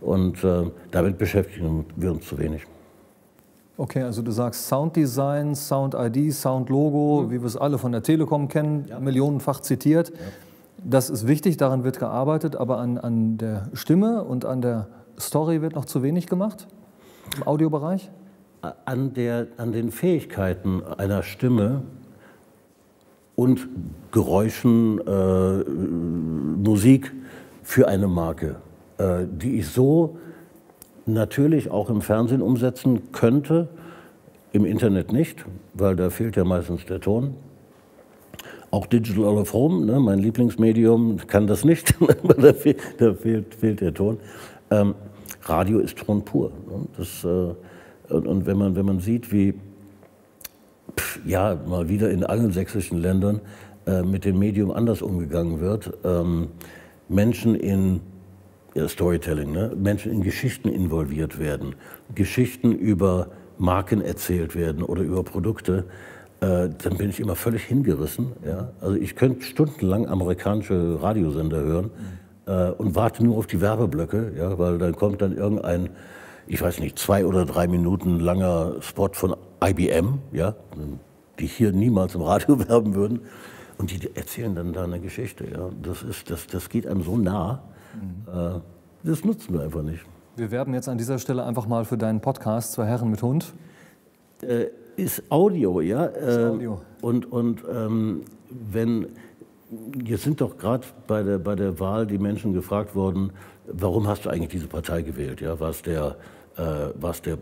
Und äh, damit beschäftigen wir uns zu wenig. Okay, also du sagst Sounddesign, Sound-ID, Sound-Logo, mhm. wie wir es alle von der Telekom kennen, ja. millionenfach zitiert. Ja. Das ist wichtig, daran wird gearbeitet, aber an, an der Stimme und an der Story wird noch zu wenig gemacht im Audiobereich? An, der, an den Fähigkeiten einer Stimme und Geräuschen, äh, Musik für eine Marke, die ich so natürlich auch im Fernsehen umsetzen könnte, im Internet nicht, weil da fehlt ja meistens der Ton. Auch Digital Out of Home, ne, mein Lieblingsmedium, kann das nicht, da, fehlt, da fehlt, fehlt, der Ton. Ähm, Radio ist Ton pur. Ne, das, äh, und, und wenn, man, wenn man sieht, wie pff, ja, mal wieder in allen sächsischen Ländern äh, mit dem Medium anders umgegangen wird, ähm, Menschen in Storytelling, ne? Menschen in Geschichten involviert werden, Geschichten über Marken erzählt werden oder über Produkte, äh, dann bin ich immer völlig hingerissen. Ja? Also ich könnte stundenlang amerikanische Radiosender hören äh, und warte nur auf die Werbeblöcke, ja? weil dann kommt dann irgendein, ich weiß nicht, zwei oder drei Minuten langer Spot von IBM, ja? die hier niemals im Radio werben würden. Und die erzählen dann da eine Geschichte. Ja? Das, ist, das, das geht einem so nah. Mhm. Das nutzen wir einfach nicht. Wir werben jetzt an dieser Stelle einfach mal für deinen Podcast, Zwei Herren mit Hund. Äh, ist Audio, ja. Ist äh, Audio. Und, und ähm, wenn, jetzt sind doch gerade bei der, bei der Wahl die Menschen gefragt worden, warum hast du eigentlich diese Partei gewählt? Ja, war es der, äh, war's der,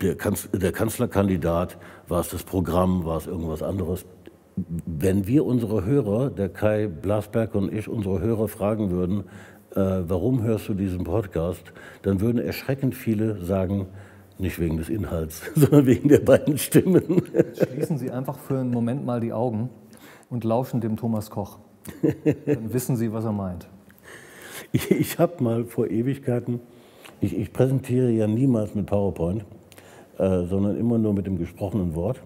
der, Kanz der Kanzlerkandidat, war es das Programm, war es irgendwas anderes? Wenn wir unsere Hörer, der Kai Blasberg und ich, unsere Hörer fragen würden, äh, warum hörst du diesen Podcast, dann würden erschreckend viele sagen, nicht wegen des Inhalts, sondern wegen der beiden Stimmen. Schließen Sie einfach für einen Moment mal die Augen und lauschen dem Thomas Koch. Dann wissen Sie, was er meint. Ich, ich habe mal vor Ewigkeiten, ich, ich, präsentiere ja niemals mit PowerPoint, äh, sondern immer nur mit dem gesprochenen Wort.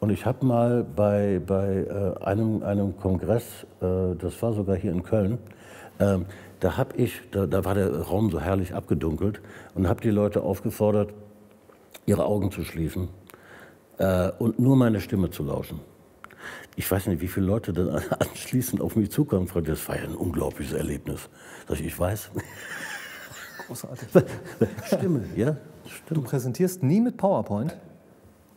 Und ich habe mal bei, bei äh, einem, einem Kongress, äh, das war sogar hier in Köln, äh, da, hab ich, da, da war der Raum so herrlich abgedunkelt und habe die Leute aufgefordert, ihre Augen zu schließen äh, und nur meine Stimme zu lauschen. Ich weiß nicht, wie viele Leute dann anschließend auf mich zukommen. Das war ja ein unglaubliches Erlebnis. Dass ich, ich weiß. Großartig. Stimme, ja? Stimme. Du präsentierst nie mit PowerPoint?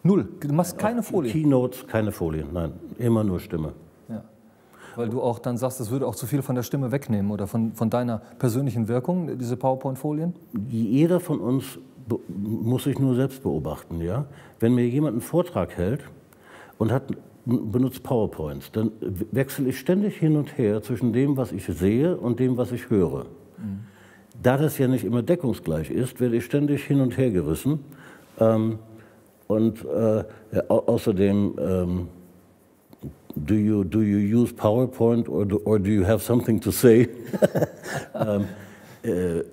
Null. Du machst keine Folien. Keynotes, keine Folien, nein. Immer nur Stimme. Ja. Weil du auch dann sagst, es würde auch zu viel von der Stimme wegnehmen oder von, von deiner persönlichen Wirkung, diese PowerPoint-Folien? Jeder von uns muss sich nur selbst beobachten. Ja? Wenn mir jemand einen Vortrag hält und hat, benutzt PowerPoints, dann wechsle ich ständig hin und her zwischen dem, was ich sehe und dem, was ich höre. Mhm. Da das ja nicht immer deckungsgleich ist, werde ich ständig hin und her gerissen. Ähm, und äh, ja, außerdem, ähm, do, you, do you use PowerPoint or do, or do you have something to say? ähm, äh,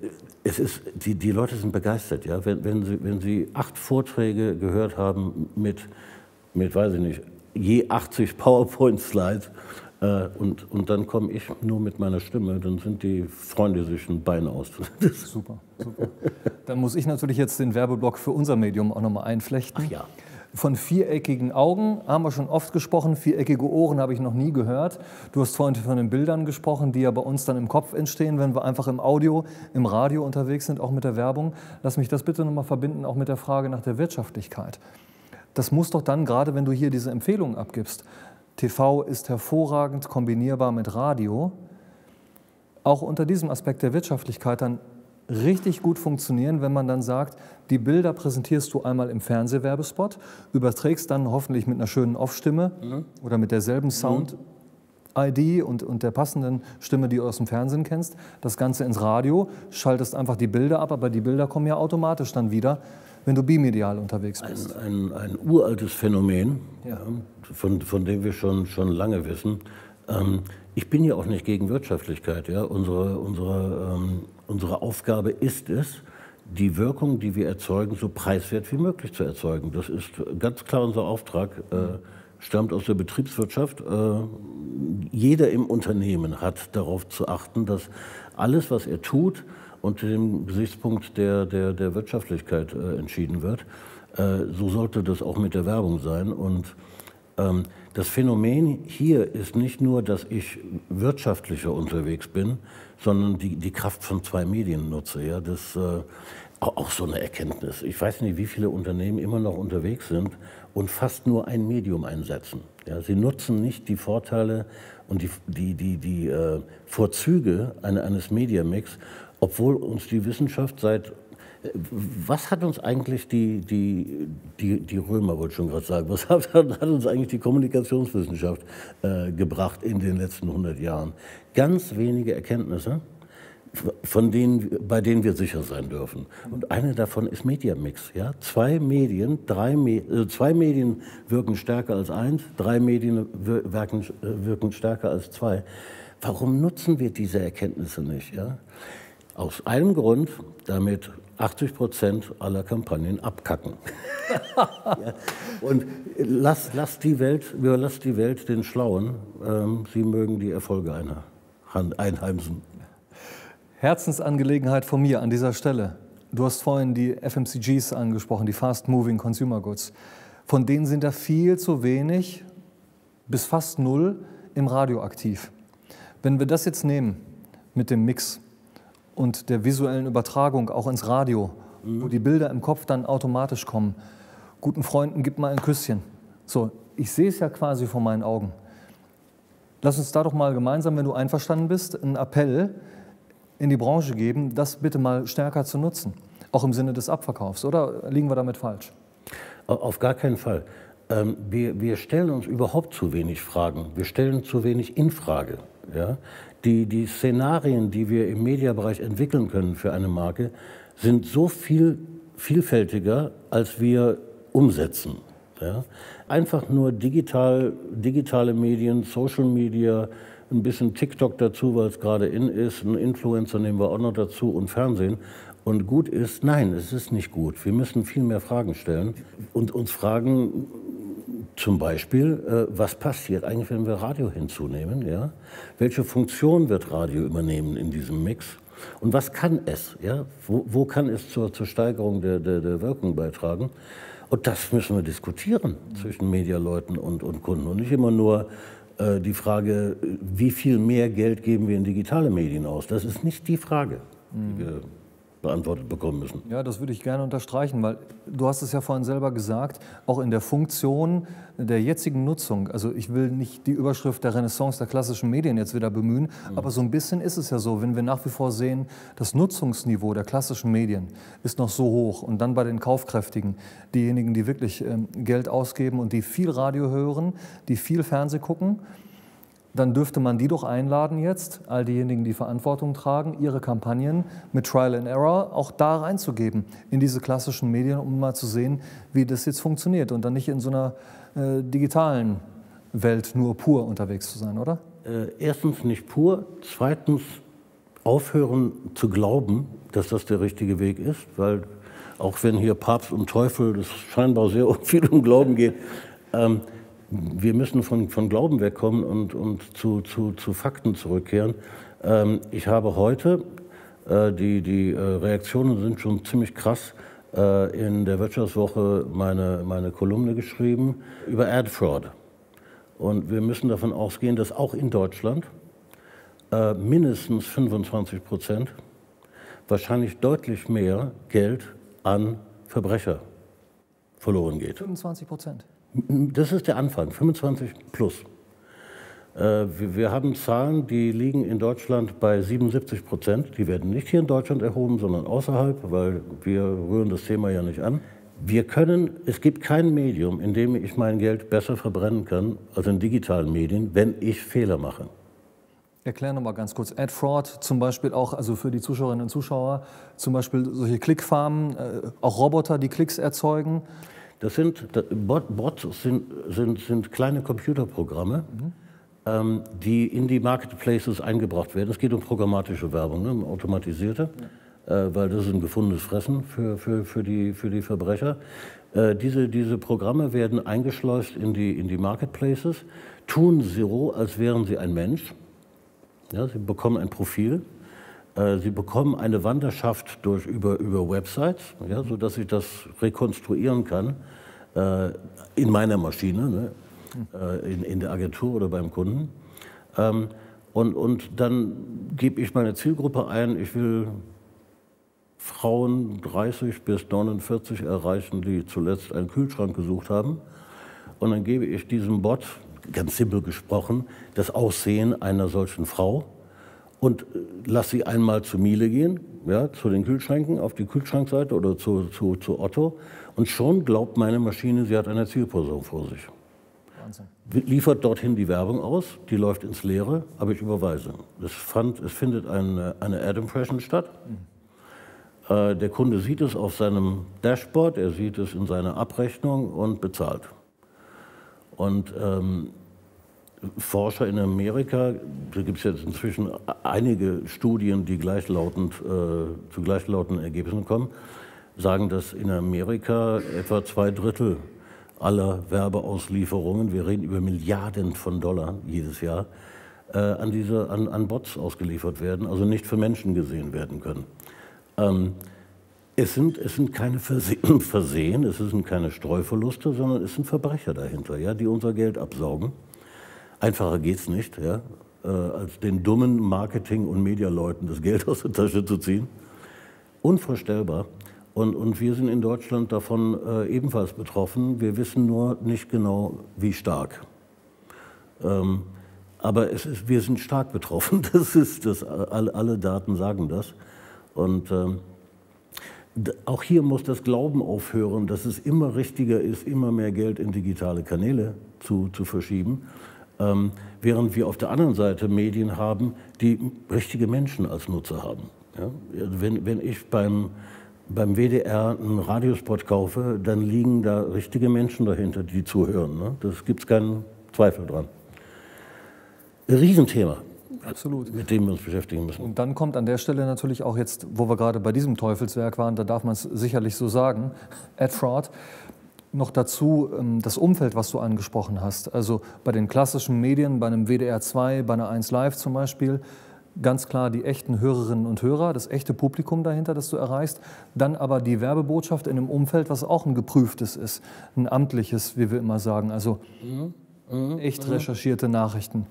es ist, die, die Leute sind begeistert, ja. Wenn, wenn, sie, wenn sie acht Vorträge gehört haben mit, mit weiß ich nicht, je 80 PowerPoint-Slides und, und dann komme ich nur mit meiner Stimme, dann sind die Freunde sich ein Bein aus. super, super. Dann muss ich natürlich jetzt den Werbeblock für unser Medium auch nochmal einflechten. Ach ja. Von viereckigen Augen haben wir schon oft gesprochen, viereckige Ohren habe ich noch nie gehört. Du hast vorhin von den Bildern gesprochen, die ja bei uns dann im Kopf entstehen, wenn wir einfach im Audio, im Radio unterwegs sind, auch mit der Werbung. Lass mich das bitte nochmal verbinden, auch mit der Frage nach der Wirtschaftlichkeit. Das muss doch dann, gerade wenn du hier diese Empfehlungen abgibst, TV ist hervorragend kombinierbar mit Radio, auch unter diesem Aspekt der Wirtschaftlichkeit dann richtig gut funktionieren, wenn man dann sagt, die Bilder präsentierst du einmal im Fernsehwerbespot, überträgst dann hoffentlich mit einer schönen Off-Stimme mhm. oder mit derselben mhm. Sound. ID und, und der passenden Stimme, die du aus dem Fernsehen kennst, das Ganze ins Radio, schaltest einfach die Bilder ab, aber die Bilder kommen ja automatisch dann wieder, wenn du bimedial unterwegs bist. Ein, ein, ein uraltes Phänomen, ja. von, von dem wir schon, schon lange wissen. Ähm, ich bin ja auch nicht gegen Wirtschaftlichkeit. Ja? Unsere, unsere, ähm, unsere Aufgabe ist es, die Wirkung, die wir erzeugen, so preiswert wie möglich zu erzeugen. Das ist ganz klar unser Auftrag, äh, stammt aus der Betriebswirtschaft. Äh, jeder im Unternehmen hat darauf zu achten, dass alles, was er tut, unter dem Gesichtspunkt der, der, der Wirtschaftlichkeit äh, entschieden wird. Äh, so sollte das auch mit der Werbung sein. Und ähm, das Phänomen hier ist nicht nur, dass ich wirtschaftlicher unterwegs bin, sondern die, die Kraft von zwei Medien nutze. Ja? Das äh, auch so eine Erkenntnis. Ich weiß nicht, wie viele Unternehmen immer noch unterwegs sind und fast nur ein Medium einsetzen. Ja, sie nutzen nicht die Vorteile und die, die, die, die äh, Vorzüge eines Mediamix, obwohl uns die Wissenschaft seit was hat uns eigentlich die, die, die, die Römer, wollte ich schon gerade sagen, was hat, hat, uns eigentlich die Kommunikationswissenschaft äh, gebracht in den letzten 100 Jahren? Ganz wenige Erkenntnisse, von denen, bei denen wir sicher sein dürfen. Und eine davon ist Mediamix. Ja? Zwei, Medien, drei äh, zwei Medien wirken stärker als eins, drei Medien wirken, äh, wirken stärker als zwei. Warum nutzen wir diese Erkenntnisse nicht? Ja? Aus einem Grund, damit 80 Prozent aller Kampagnen abkacken. ja. Und lass, lass, die Welt, überlass die Welt den Schlauen. Ähm, sie mögen die Erfolge einheimsen. Herzensangelegenheit von mir an dieser Stelle. Du hast vorhin die FMCGs angesprochen, die Fast Moving Consumer Goods. Von denen sind da viel zu wenig bis fast null im Radio aktiv. Wenn wir das jetzt nehmen mit dem Mix, und der visuellen Übertragung auch ins Radio, mhm. wo die Bilder im Kopf dann automatisch kommen. Guten Freunden gib mal ein Küsschen. So, ich sehe es ja quasi vor meinen Augen. Lass uns da doch mal gemeinsam, wenn du einverstanden bist, einen Appell in die Branche geben, das bitte mal stärker zu nutzen. Auch im Sinne des Abverkaufs. Oder liegen wir damit falsch? Auf gar keinen Fall. Ähm, wir, wir stellen uns überhaupt zu wenig Fragen. Wir stellen zu wenig in Frage. Ja? Die, die Szenarien, die wir im Mediabereich entwickeln können für eine Marke, sind so viel vielfältiger, als wir umsetzen. Ja? Einfach nur digital, digitale Medien, Social Media, ein bisschen TikTok dazu, weil es gerade in ist, ein Influencer nehmen wir auch noch dazu und Fernsehen. Und gut ist, nein, es ist nicht gut. Wir müssen viel mehr Fragen stellen und uns fragen, zum Beispiel, äh, was passiert eigentlich, wenn wir Radio hinzunehmen? Ja? Welche Funktion wird Radio übernehmen in diesem Mix? Und was kann es? Ja? Wo, wo kann es zur, zur Steigerung der, der, der, Wirkung beitragen? Und das müssen wir diskutieren zwischen Medialeuten und, und Kunden. Und nicht immer nur äh, die Frage, wie viel mehr Geld geben wir in digitale Medien aus. Das ist nicht die Frage, die wir beantwortet bekommen müssen. Ja, das würde ich gerne unterstreichen, weil du hast es ja vorhin selber gesagt, auch in der Funktion der jetzigen Nutzung, also ich will nicht die Überschrift der Renaissance der klassischen Medien jetzt wieder bemühen, mhm. aber so ein bisschen ist es ja so, wenn wir nach wie vor sehen, das Nutzungsniveau der klassischen Medien ist noch so hoch und dann bei den Kaufkräftigen, diejenigen, die wirklich ähm, Geld ausgeben und die viel Radio hören, die viel Fernseh gucken, dann dürfte man die doch einladen jetzt, all diejenigen, die Verantwortung tragen, ihre Kampagnen mit Trial and Error auch da reinzugeben, in diese klassischen Medien, um mal zu sehen, wie das jetzt funktioniert und dann nicht in so einer äh, digitalen Welt nur pur unterwegs zu sein, oder? Äh, erstens nicht pur, zweitens aufhören zu glauben, dass das der richtige Weg ist, weil auch wenn hier Papst und Teufel, das scheinbar sehr viel um Glauben geht, ähm, wir müssen von, von Glauben wegkommen und, und zu, zu, zu Fakten zurückkehren. Ähm, ich habe heute, äh, die, die äh, Reaktionen sind schon ziemlich krass, äh, in der Wirtschaftswoche meine, meine Kolumne geschrieben über Ad Fraud. Und wir müssen davon ausgehen, dass auch in Deutschland äh, mindestens 25 Prozent, wahrscheinlich deutlich mehr Geld an Verbrecher verloren geht. 25 Prozent? Das ist der Anfang, 25 plus. Äh, wir haben Zahlen, die liegen in Deutschland bei 77 Prozent. Die werden nicht hier in Deutschland erhoben, sondern außerhalb, weil wir rühren das Thema ja nicht an. Wir können, es gibt kein Medium, in dem ich mein Geld besser verbrennen kann als in digitalen Medien, wenn ich Fehler mache. Erklär nochmal ganz kurz. Ad Fraud zum Beispiel auch, also für die Zuschauerinnen und Zuschauer, zum Beispiel solche Klickfarmen, äh, auch Roboter, die Klicks erzeugen. Das sind, Bots sind, sind, sind kleine Computerprogramme, mhm. ähm, die in die Marketplaces eingebracht werden. Es geht um programmatische Werbung, ne, automatisierte, ja. äh, weil das ist ein gefundenes Fressen für, für, für, die, für die Verbrecher. Äh, diese, diese Programme werden eingeschleust in die, in die Marketplaces, tun so, als wären sie ein Mensch. Ja, sie bekommen ein Profil äh, sie bekommen eine Wanderschaft durch, über, über Websites, ja, sodass ich das rekonstruieren kann in meiner Maschine, ne, äh, in, in der Agentur oder beim Kunden. Ähm, und, und dann gebe ich meine Zielgruppe ein, ich will Frauen 30 bis 49 erreichen, die zuletzt einen Kühlschrank gesucht haben. Und dann gebe ich diesem Bot, ganz simpel gesprochen, das Aussehen einer solchen Frau und äh, lass sie einmal zu Miele gehen, ja, zu den Kühlschränken, auf die Kühlschrankseite oder zu, zu, zu Otto. Und schon glaubt meine Maschine, sie hat eine Zielperson vor sich. Wahnsinn. Liefert dorthin die Werbung aus, die läuft ins Leere, aber ich überweise. Es, fand, es findet eine, eine Ad-Impression statt. Mhm. Äh, der Kunde sieht es auf seinem Dashboard, er sieht es in seiner Abrechnung und bezahlt. Und ähm, Forscher in Amerika, da gibt es jetzt inzwischen einige Studien, die gleichlautend, äh, zu gleichlautenden Ergebnissen kommen, sagen, dass in Amerika etwa zwei Drittel aller Werbeauslieferungen, wir reden über Milliarden von Dollar jedes Jahr, äh, an, diese, an, an Bots ausgeliefert werden, also nicht für Menschen gesehen werden können. Ähm, es sind, es sind keine Versehen, es sind keine Streuverluste, sondern es sind Verbrecher dahinter, ja, die unser Geld absaugen. Einfacher geht es nicht, ja, äh, als den dummen Marketing- und Medialeuten das Geld aus der Tasche zu ziehen. Unvorstellbar. Und, und wir sind in Deutschland davon äh, ebenfalls betroffen. Wir wissen nur nicht genau, wie stark. Ähm, aber ist, wir sind stark betroffen. Das ist das, alle, alle Daten sagen das. Und ähm, auch hier muss das Glauben aufhören, dass es immer richtiger ist, immer mehr Geld in digitale Kanäle zu, zu verschieben. Ähm, während wir auf der anderen Seite Medien haben, die richtige Menschen als Nutzer haben. Ja? Wenn, wenn ich beim, beim WDR einen Radiospot kaufe, dann liegen da richtige Menschen dahinter, die zuhören. Ne? Das gibt es keinen Zweifel dran. Riesenthema. Absolut. Mit dem wir uns beschäftigen müssen. Und dann kommt an der Stelle natürlich auch jetzt, wo wir gerade bei diesem Teufelswerk waren, da darf man es sicherlich so sagen, Ad Fraud, noch dazu ähm, das Umfeld, was du angesprochen hast. Also bei den klassischen Medien, bei einem WDR 2, bei einer 1 Live zum Beispiel, ganz klar die echten Hörerinnen und Hörer, das echte Publikum dahinter, das du erreichst. Dann aber die Werbebotschaft in einem Umfeld, was auch ein geprüftes ist, ein amtliches, wie wir immer sagen. Also mhm. Mhm. echt recherchierte Nachrichten,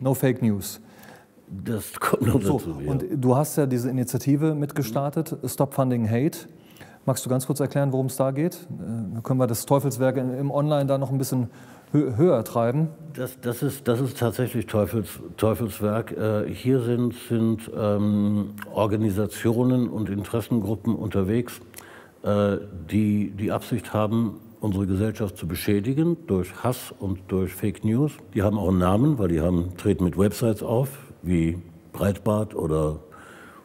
no Fake News. Das kommt noch So, dazu. ja. und du hast ja diese Initiative mitgestartet, Stop Funding Hate. Magst du ganz kurz erklären, worum es da geht? Äh, Dann können wir das Teufelswerk im Online da noch ein bisschen hö höher treiben. Das, das, ist, das ist tatsächlich Teufels, Teufelswerk. Äh, hier sind, sind ähm, Organisationen und Interessengruppen unterwegs, äh, die die Absicht haben, unsere Gesellschaft zu beschädigen durch Hass und durch Fake News. Die haben auch einen Namen, weil die haben, treten mit Websites auf, wie Breitbart oder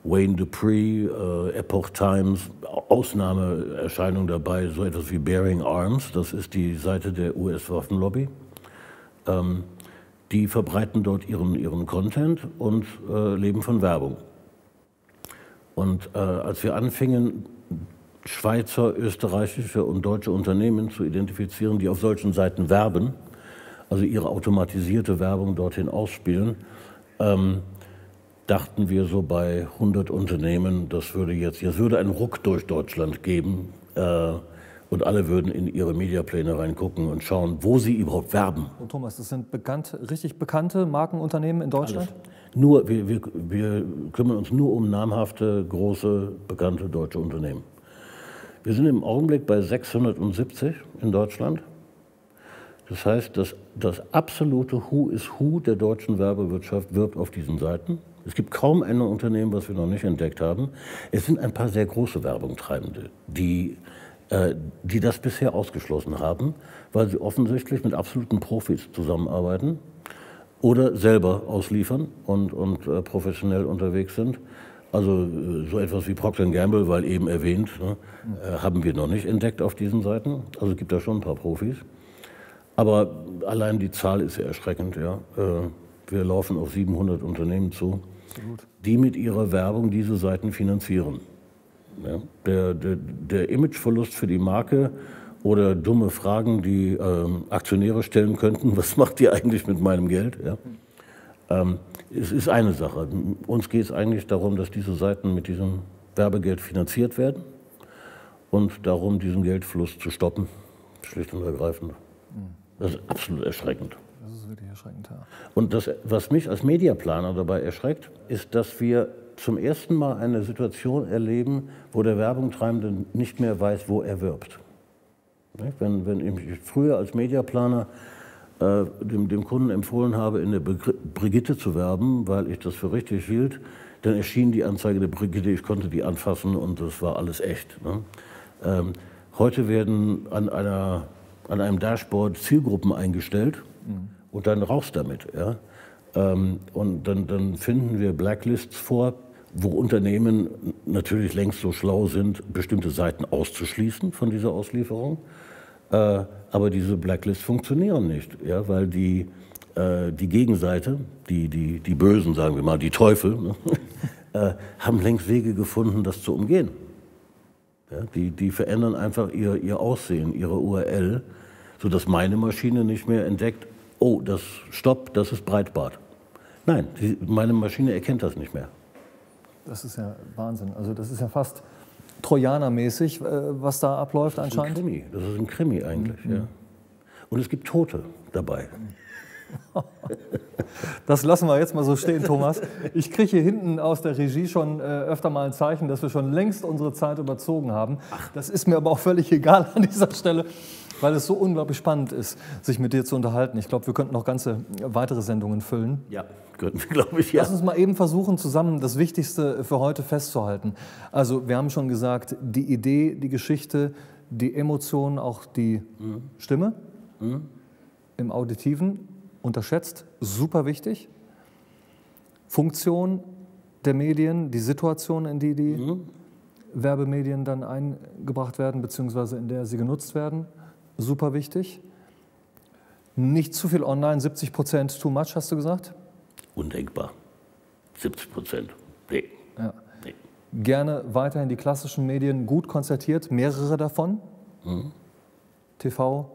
Wayne Dupree, äh, Epoch Times, Ausnahmeerscheinung dabei, so etwas wie Bearing Arms, das ist die Seite der US-Waffenlobby. Ähm, die verbreiten dort ihren, ihren Content und äh, leben von Werbung. Und äh, als wir anfingen, Schweizer, österreichische und deutsche Unternehmen zu identifizieren, die auf solchen Seiten werben, also ihre automatisierte Werbung dorthin ausspielen, ähm, dachten wir so bei 100 Unternehmen, das würde jetzt, jetzt würde ein Ruck durch Deutschland geben äh, und alle würden in ihre Mediapläne reingucken und schauen, wo sie überhaupt werben. Und Thomas, das sind bekannt, richtig bekannte Markenunternehmen in Deutschland? Nur, wir, wir, wir kümmern uns nur um namhafte, große, bekannte deutsche Unternehmen. Wir sind im Augenblick bei 670 in Deutschland. Das heißt, das, das absolute Who is Who der deutschen Werbewirtschaft wirbt auf diesen Seiten. Es gibt kaum ein Unternehmen, was wir noch nicht entdeckt haben. Es sind ein paar sehr große Werbungtreibende, die, äh, die das bisher ausgeschlossen haben, weil sie offensichtlich mit absoluten Profis zusammenarbeiten oder selber ausliefern und, und äh, professionell unterwegs sind. Also äh, so etwas wie Procter Gamble, weil eben erwähnt, ne, äh, haben wir noch nicht entdeckt auf diesen Seiten. Also es gibt da schon ein paar Profis. Aber allein die Zahl ist ja erschreckend. Ja. Äh, wir laufen auf 700 Unternehmen zu, die mit ihrer Werbung diese Seiten finanzieren. Ja. Der, der, der Imageverlust für die Marke oder dumme Fragen, die ähm, Aktionäre stellen könnten, was macht ihr eigentlich mit meinem Geld? Ja. Ähm, es ist eine Sache. Uns geht es eigentlich darum, dass diese Seiten mit diesem Werbegeld finanziert werden und darum, diesen Geldfluss zu stoppen, schlicht und ergreifend. Das ist absolut erschreckend. Wirklich erschreckend, ja. Und das, was mich als Mediaplaner dabei erschreckt, ist, dass wir zum ersten Mal eine Situation erleben, wo der Werbungtreibende nicht mehr weiß, wo er wirbt. Nicht? Wenn, wenn ich früher als Mediaplaner äh, dem, dem Kunden empfohlen habe, in der Begr- Brigitte zu werben, weil ich das für richtig hielt, dann erschien die Anzeige der Brigitte, ich konnte die anfassen und das war alles echt. Ne? Ähm, heute werden an, einer, an einem Dashboard Zielgruppen eingestellt und dann raus damit. Ja? Ähm, und dann, dann finden wir Blacklists vor, wo Unternehmen natürlich längst so schlau sind, bestimmte Seiten auszuschließen von dieser Auslieferung. Äh, aber diese Blacklists funktionieren nicht, ja, weil die, äh, die Gegenseite, die, die, die Bösen, sagen wir mal, die Teufel, ne, äh, haben längst Wege gefunden, das zu umgehen. Ja, die, die verändern einfach ihr, ihr Aussehen, ihre URL, sodass meine Maschine nicht mehr entdeckt, oh, das Stopp, das ist Breitbart. Nein, die, meine Maschine erkennt das nicht mehr. Das ist ja Wahnsinn. Also das ist ja fast Trojanermäßig, äh, was da abläuft Das ist ein anscheinend. Krimi, das ist ein Krimi eigentlich, ja. Und es gibt Tote dabei. Das lassen wir jetzt mal so stehen, Thomas. Ich kriege hier hinten aus der Regie schon äh, öfter mal ein Zeichen, dass wir schon längst unsere Zeit überzogen haben. Das ist mir aber auch völlig egal an dieser Stelle, weil es so unglaublich spannend ist, sich mit dir zu unterhalten. Ich glaube, wir könnten noch ganze weitere Sendungen füllen. Ja, könnten wir, glaube ich, ja. Lass uns mal eben versuchen, zusammen das Wichtigste für heute festzuhalten. Also, wir haben schon gesagt, die Idee, die Geschichte, die Emotionen, auch die Stimme im Auditiven unterschätzt, super wichtig. Funktion der Medien, die Situation, in die die Werbemedien dann eingebracht werden, beziehungsweise in der sie genutzt werden, super wichtig. Nicht zu viel online, 70 Prozent too much, hast du gesagt? Undenkbar. 70 Prozent. Nee. Ja. nee. Gerne weiterhin die klassischen Medien gut konzertiert, mehrere davon. TV,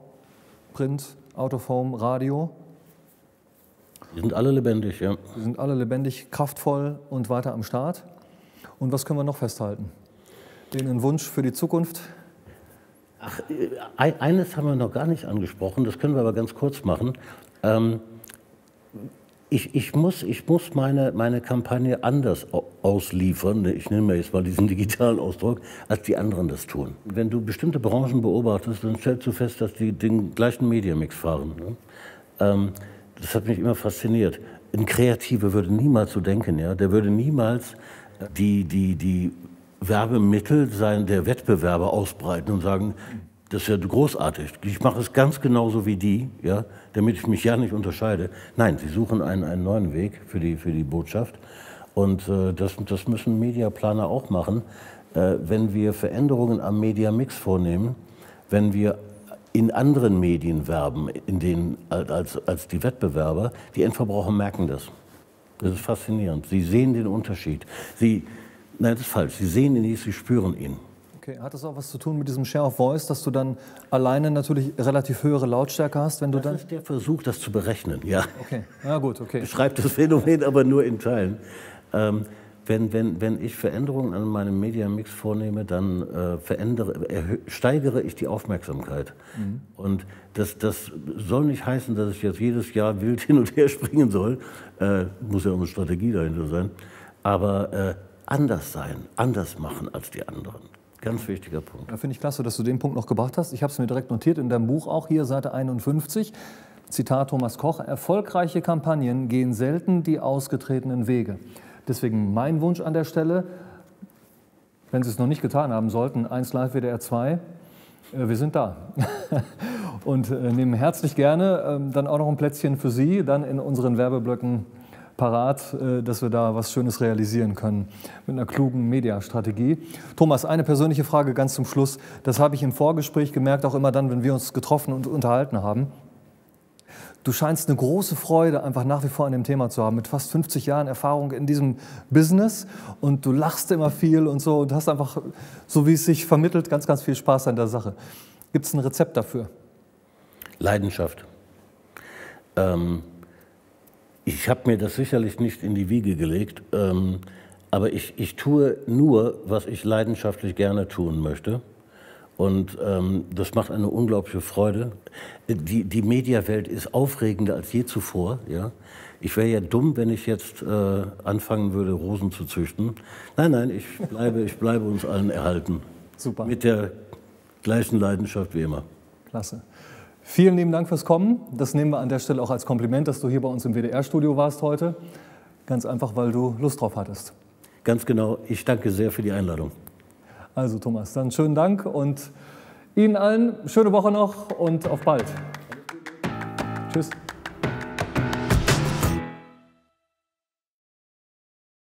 Print, Out of Home, Radio. Die sind alle lebendig, ja. Sie sind alle lebendig, kraftvoll und weiter am Start. Und was können wir noch festhalten? Irgendeinen Wunsch für die Zukunft? Ach, äh, ein- eines haben wir noch gar nicht angesprochen, das können wir aber ganz kurz machen. Ähm, ich, ich muss, ich muss meine, meine Kampagne anders ausliefern, ich nehme jetzt mal diesen digitalen Ausdruck, als die anderen das tun. Wenn du bestimmte Branchen beobachtest, dann stellst du fest, dass die den gleichen Mediamix fahren. Ne? Ähm, das hat mich immer fasziniert. Ein Kreativer würde niemals so denken, ja? der würde niemals die, die, die Werbemittel sein, der Wettbewerber ausbreiten und sagen, das ist ja großartig. Ich mache es ganz genauso wie die, ja, damit ich mich ja nicht unterscheide. Nein, sie suchen einen, einen neuen Weg für die, für die Botschaft. Und äh, das, das müssen Mediaplaner auch machen. Äh, wenn wir Veränderungen am Mediamix vornehmen, wenn wir in anderen Medien werben, in denen, als, als die Wettbewerber, die Endverbraucher merken das. Das ist faszinierend. Sie sehen den Unterschied. Sie, nein, das ist falsch. Sie sehen ihn nicht, sie spüren ihn. Okay, hat das auch was zu tun mit diesem Share of Voice, dass du dann alleine natürlich relativ höhere Lautstärke hast, wenn du das dann. Das ist der Versuch, das zu berechnen, ja. Okay, ja gut, okay. Beschreibt das Phänomen aber nur in Teilen. Ähm, wenn, wenn, wenn ich Veränderungen an meinem Mediamix vornehme, dann äh, verändere, steigere ich die Aufmerksamkeit. Mhm. Und das, das soll nicht heißen, dass ich jetzt jedes Jahr wild hin und her springen soll. Äh, muss ja auch eine Strategie dahinter sein. Aber äh, anders sein, anders machen als die anderen. Ganz wichtiger Punkt. Da finde ich klasse, dass du den Punkt noch gebracht hast. Ich habe es mir direkt notiert in deinem Buch auch hier, Seite 51. Zitat Thomas Koch, erfolgreiche Kampagnen gehen selten die ausgetretenen Wege. Deswegen mein Wunsch an der Stelle, wenn Sie es noch nicht getan haben sollten, 1 Live WDR 2, äh, wir sind da. Und äh, nehmen herzlich gerne ähm, dann auch noch ein Plätzchen für Sie, dann in unseren Werbeblöcken parat, äh, dass wir da was Schönes realisieren können mit einer klugen Mediastrategie. Thomas, eine persönliche Frage ganz zum Schluss. Das habe ich im Vorgespräch gemerkt, auch immer dann, wenn wir uns getroffen und unterhalten haben. Du scheinst eine große Freude einfach nach wie vor an dem Thema zu haben, mit fast 50 Jahren Erfahrung in diesem Business und du lachst immer viel und so und hast einfach, so wie es sich vermittelt, ganz, ganz viel Spaß an der Sache. Gibt es ein Rezept dafür? Leidenschaft. Ähm, ich habe mir das sicherlich nicht in die Wiege gelegt, ähm, aber ich, ich tue nur, was ich leidenschaftlich gerne tun möchte. Und ähm, das macht eine unglaubliche Freude. Die, die Mediawelt ist aufregender als je zuvor. Ja? Ich wäre ja dumm, wenn ich jetzt äh, anfangen würde, Rosen zu züchten. Nein, nein, ich bleibe, ich bleibe uns allen erhalten. Super. Mit der gleichen Leidenschaft wie immer. Klasse. Vielen lieben Dank fürs Kommen. Das nehmen wir an der Stelle auch als Kompliment, dass du hier bei uns im WDR-Studio warst heute. Ganz einfach, weil du Lust drauf hattest. Ganz genau. Ich danke sehr für die Einladung. Also Thomas, dann schönen Dank und Ihnen allen schöne Woche noch und auf bald. Tschüss.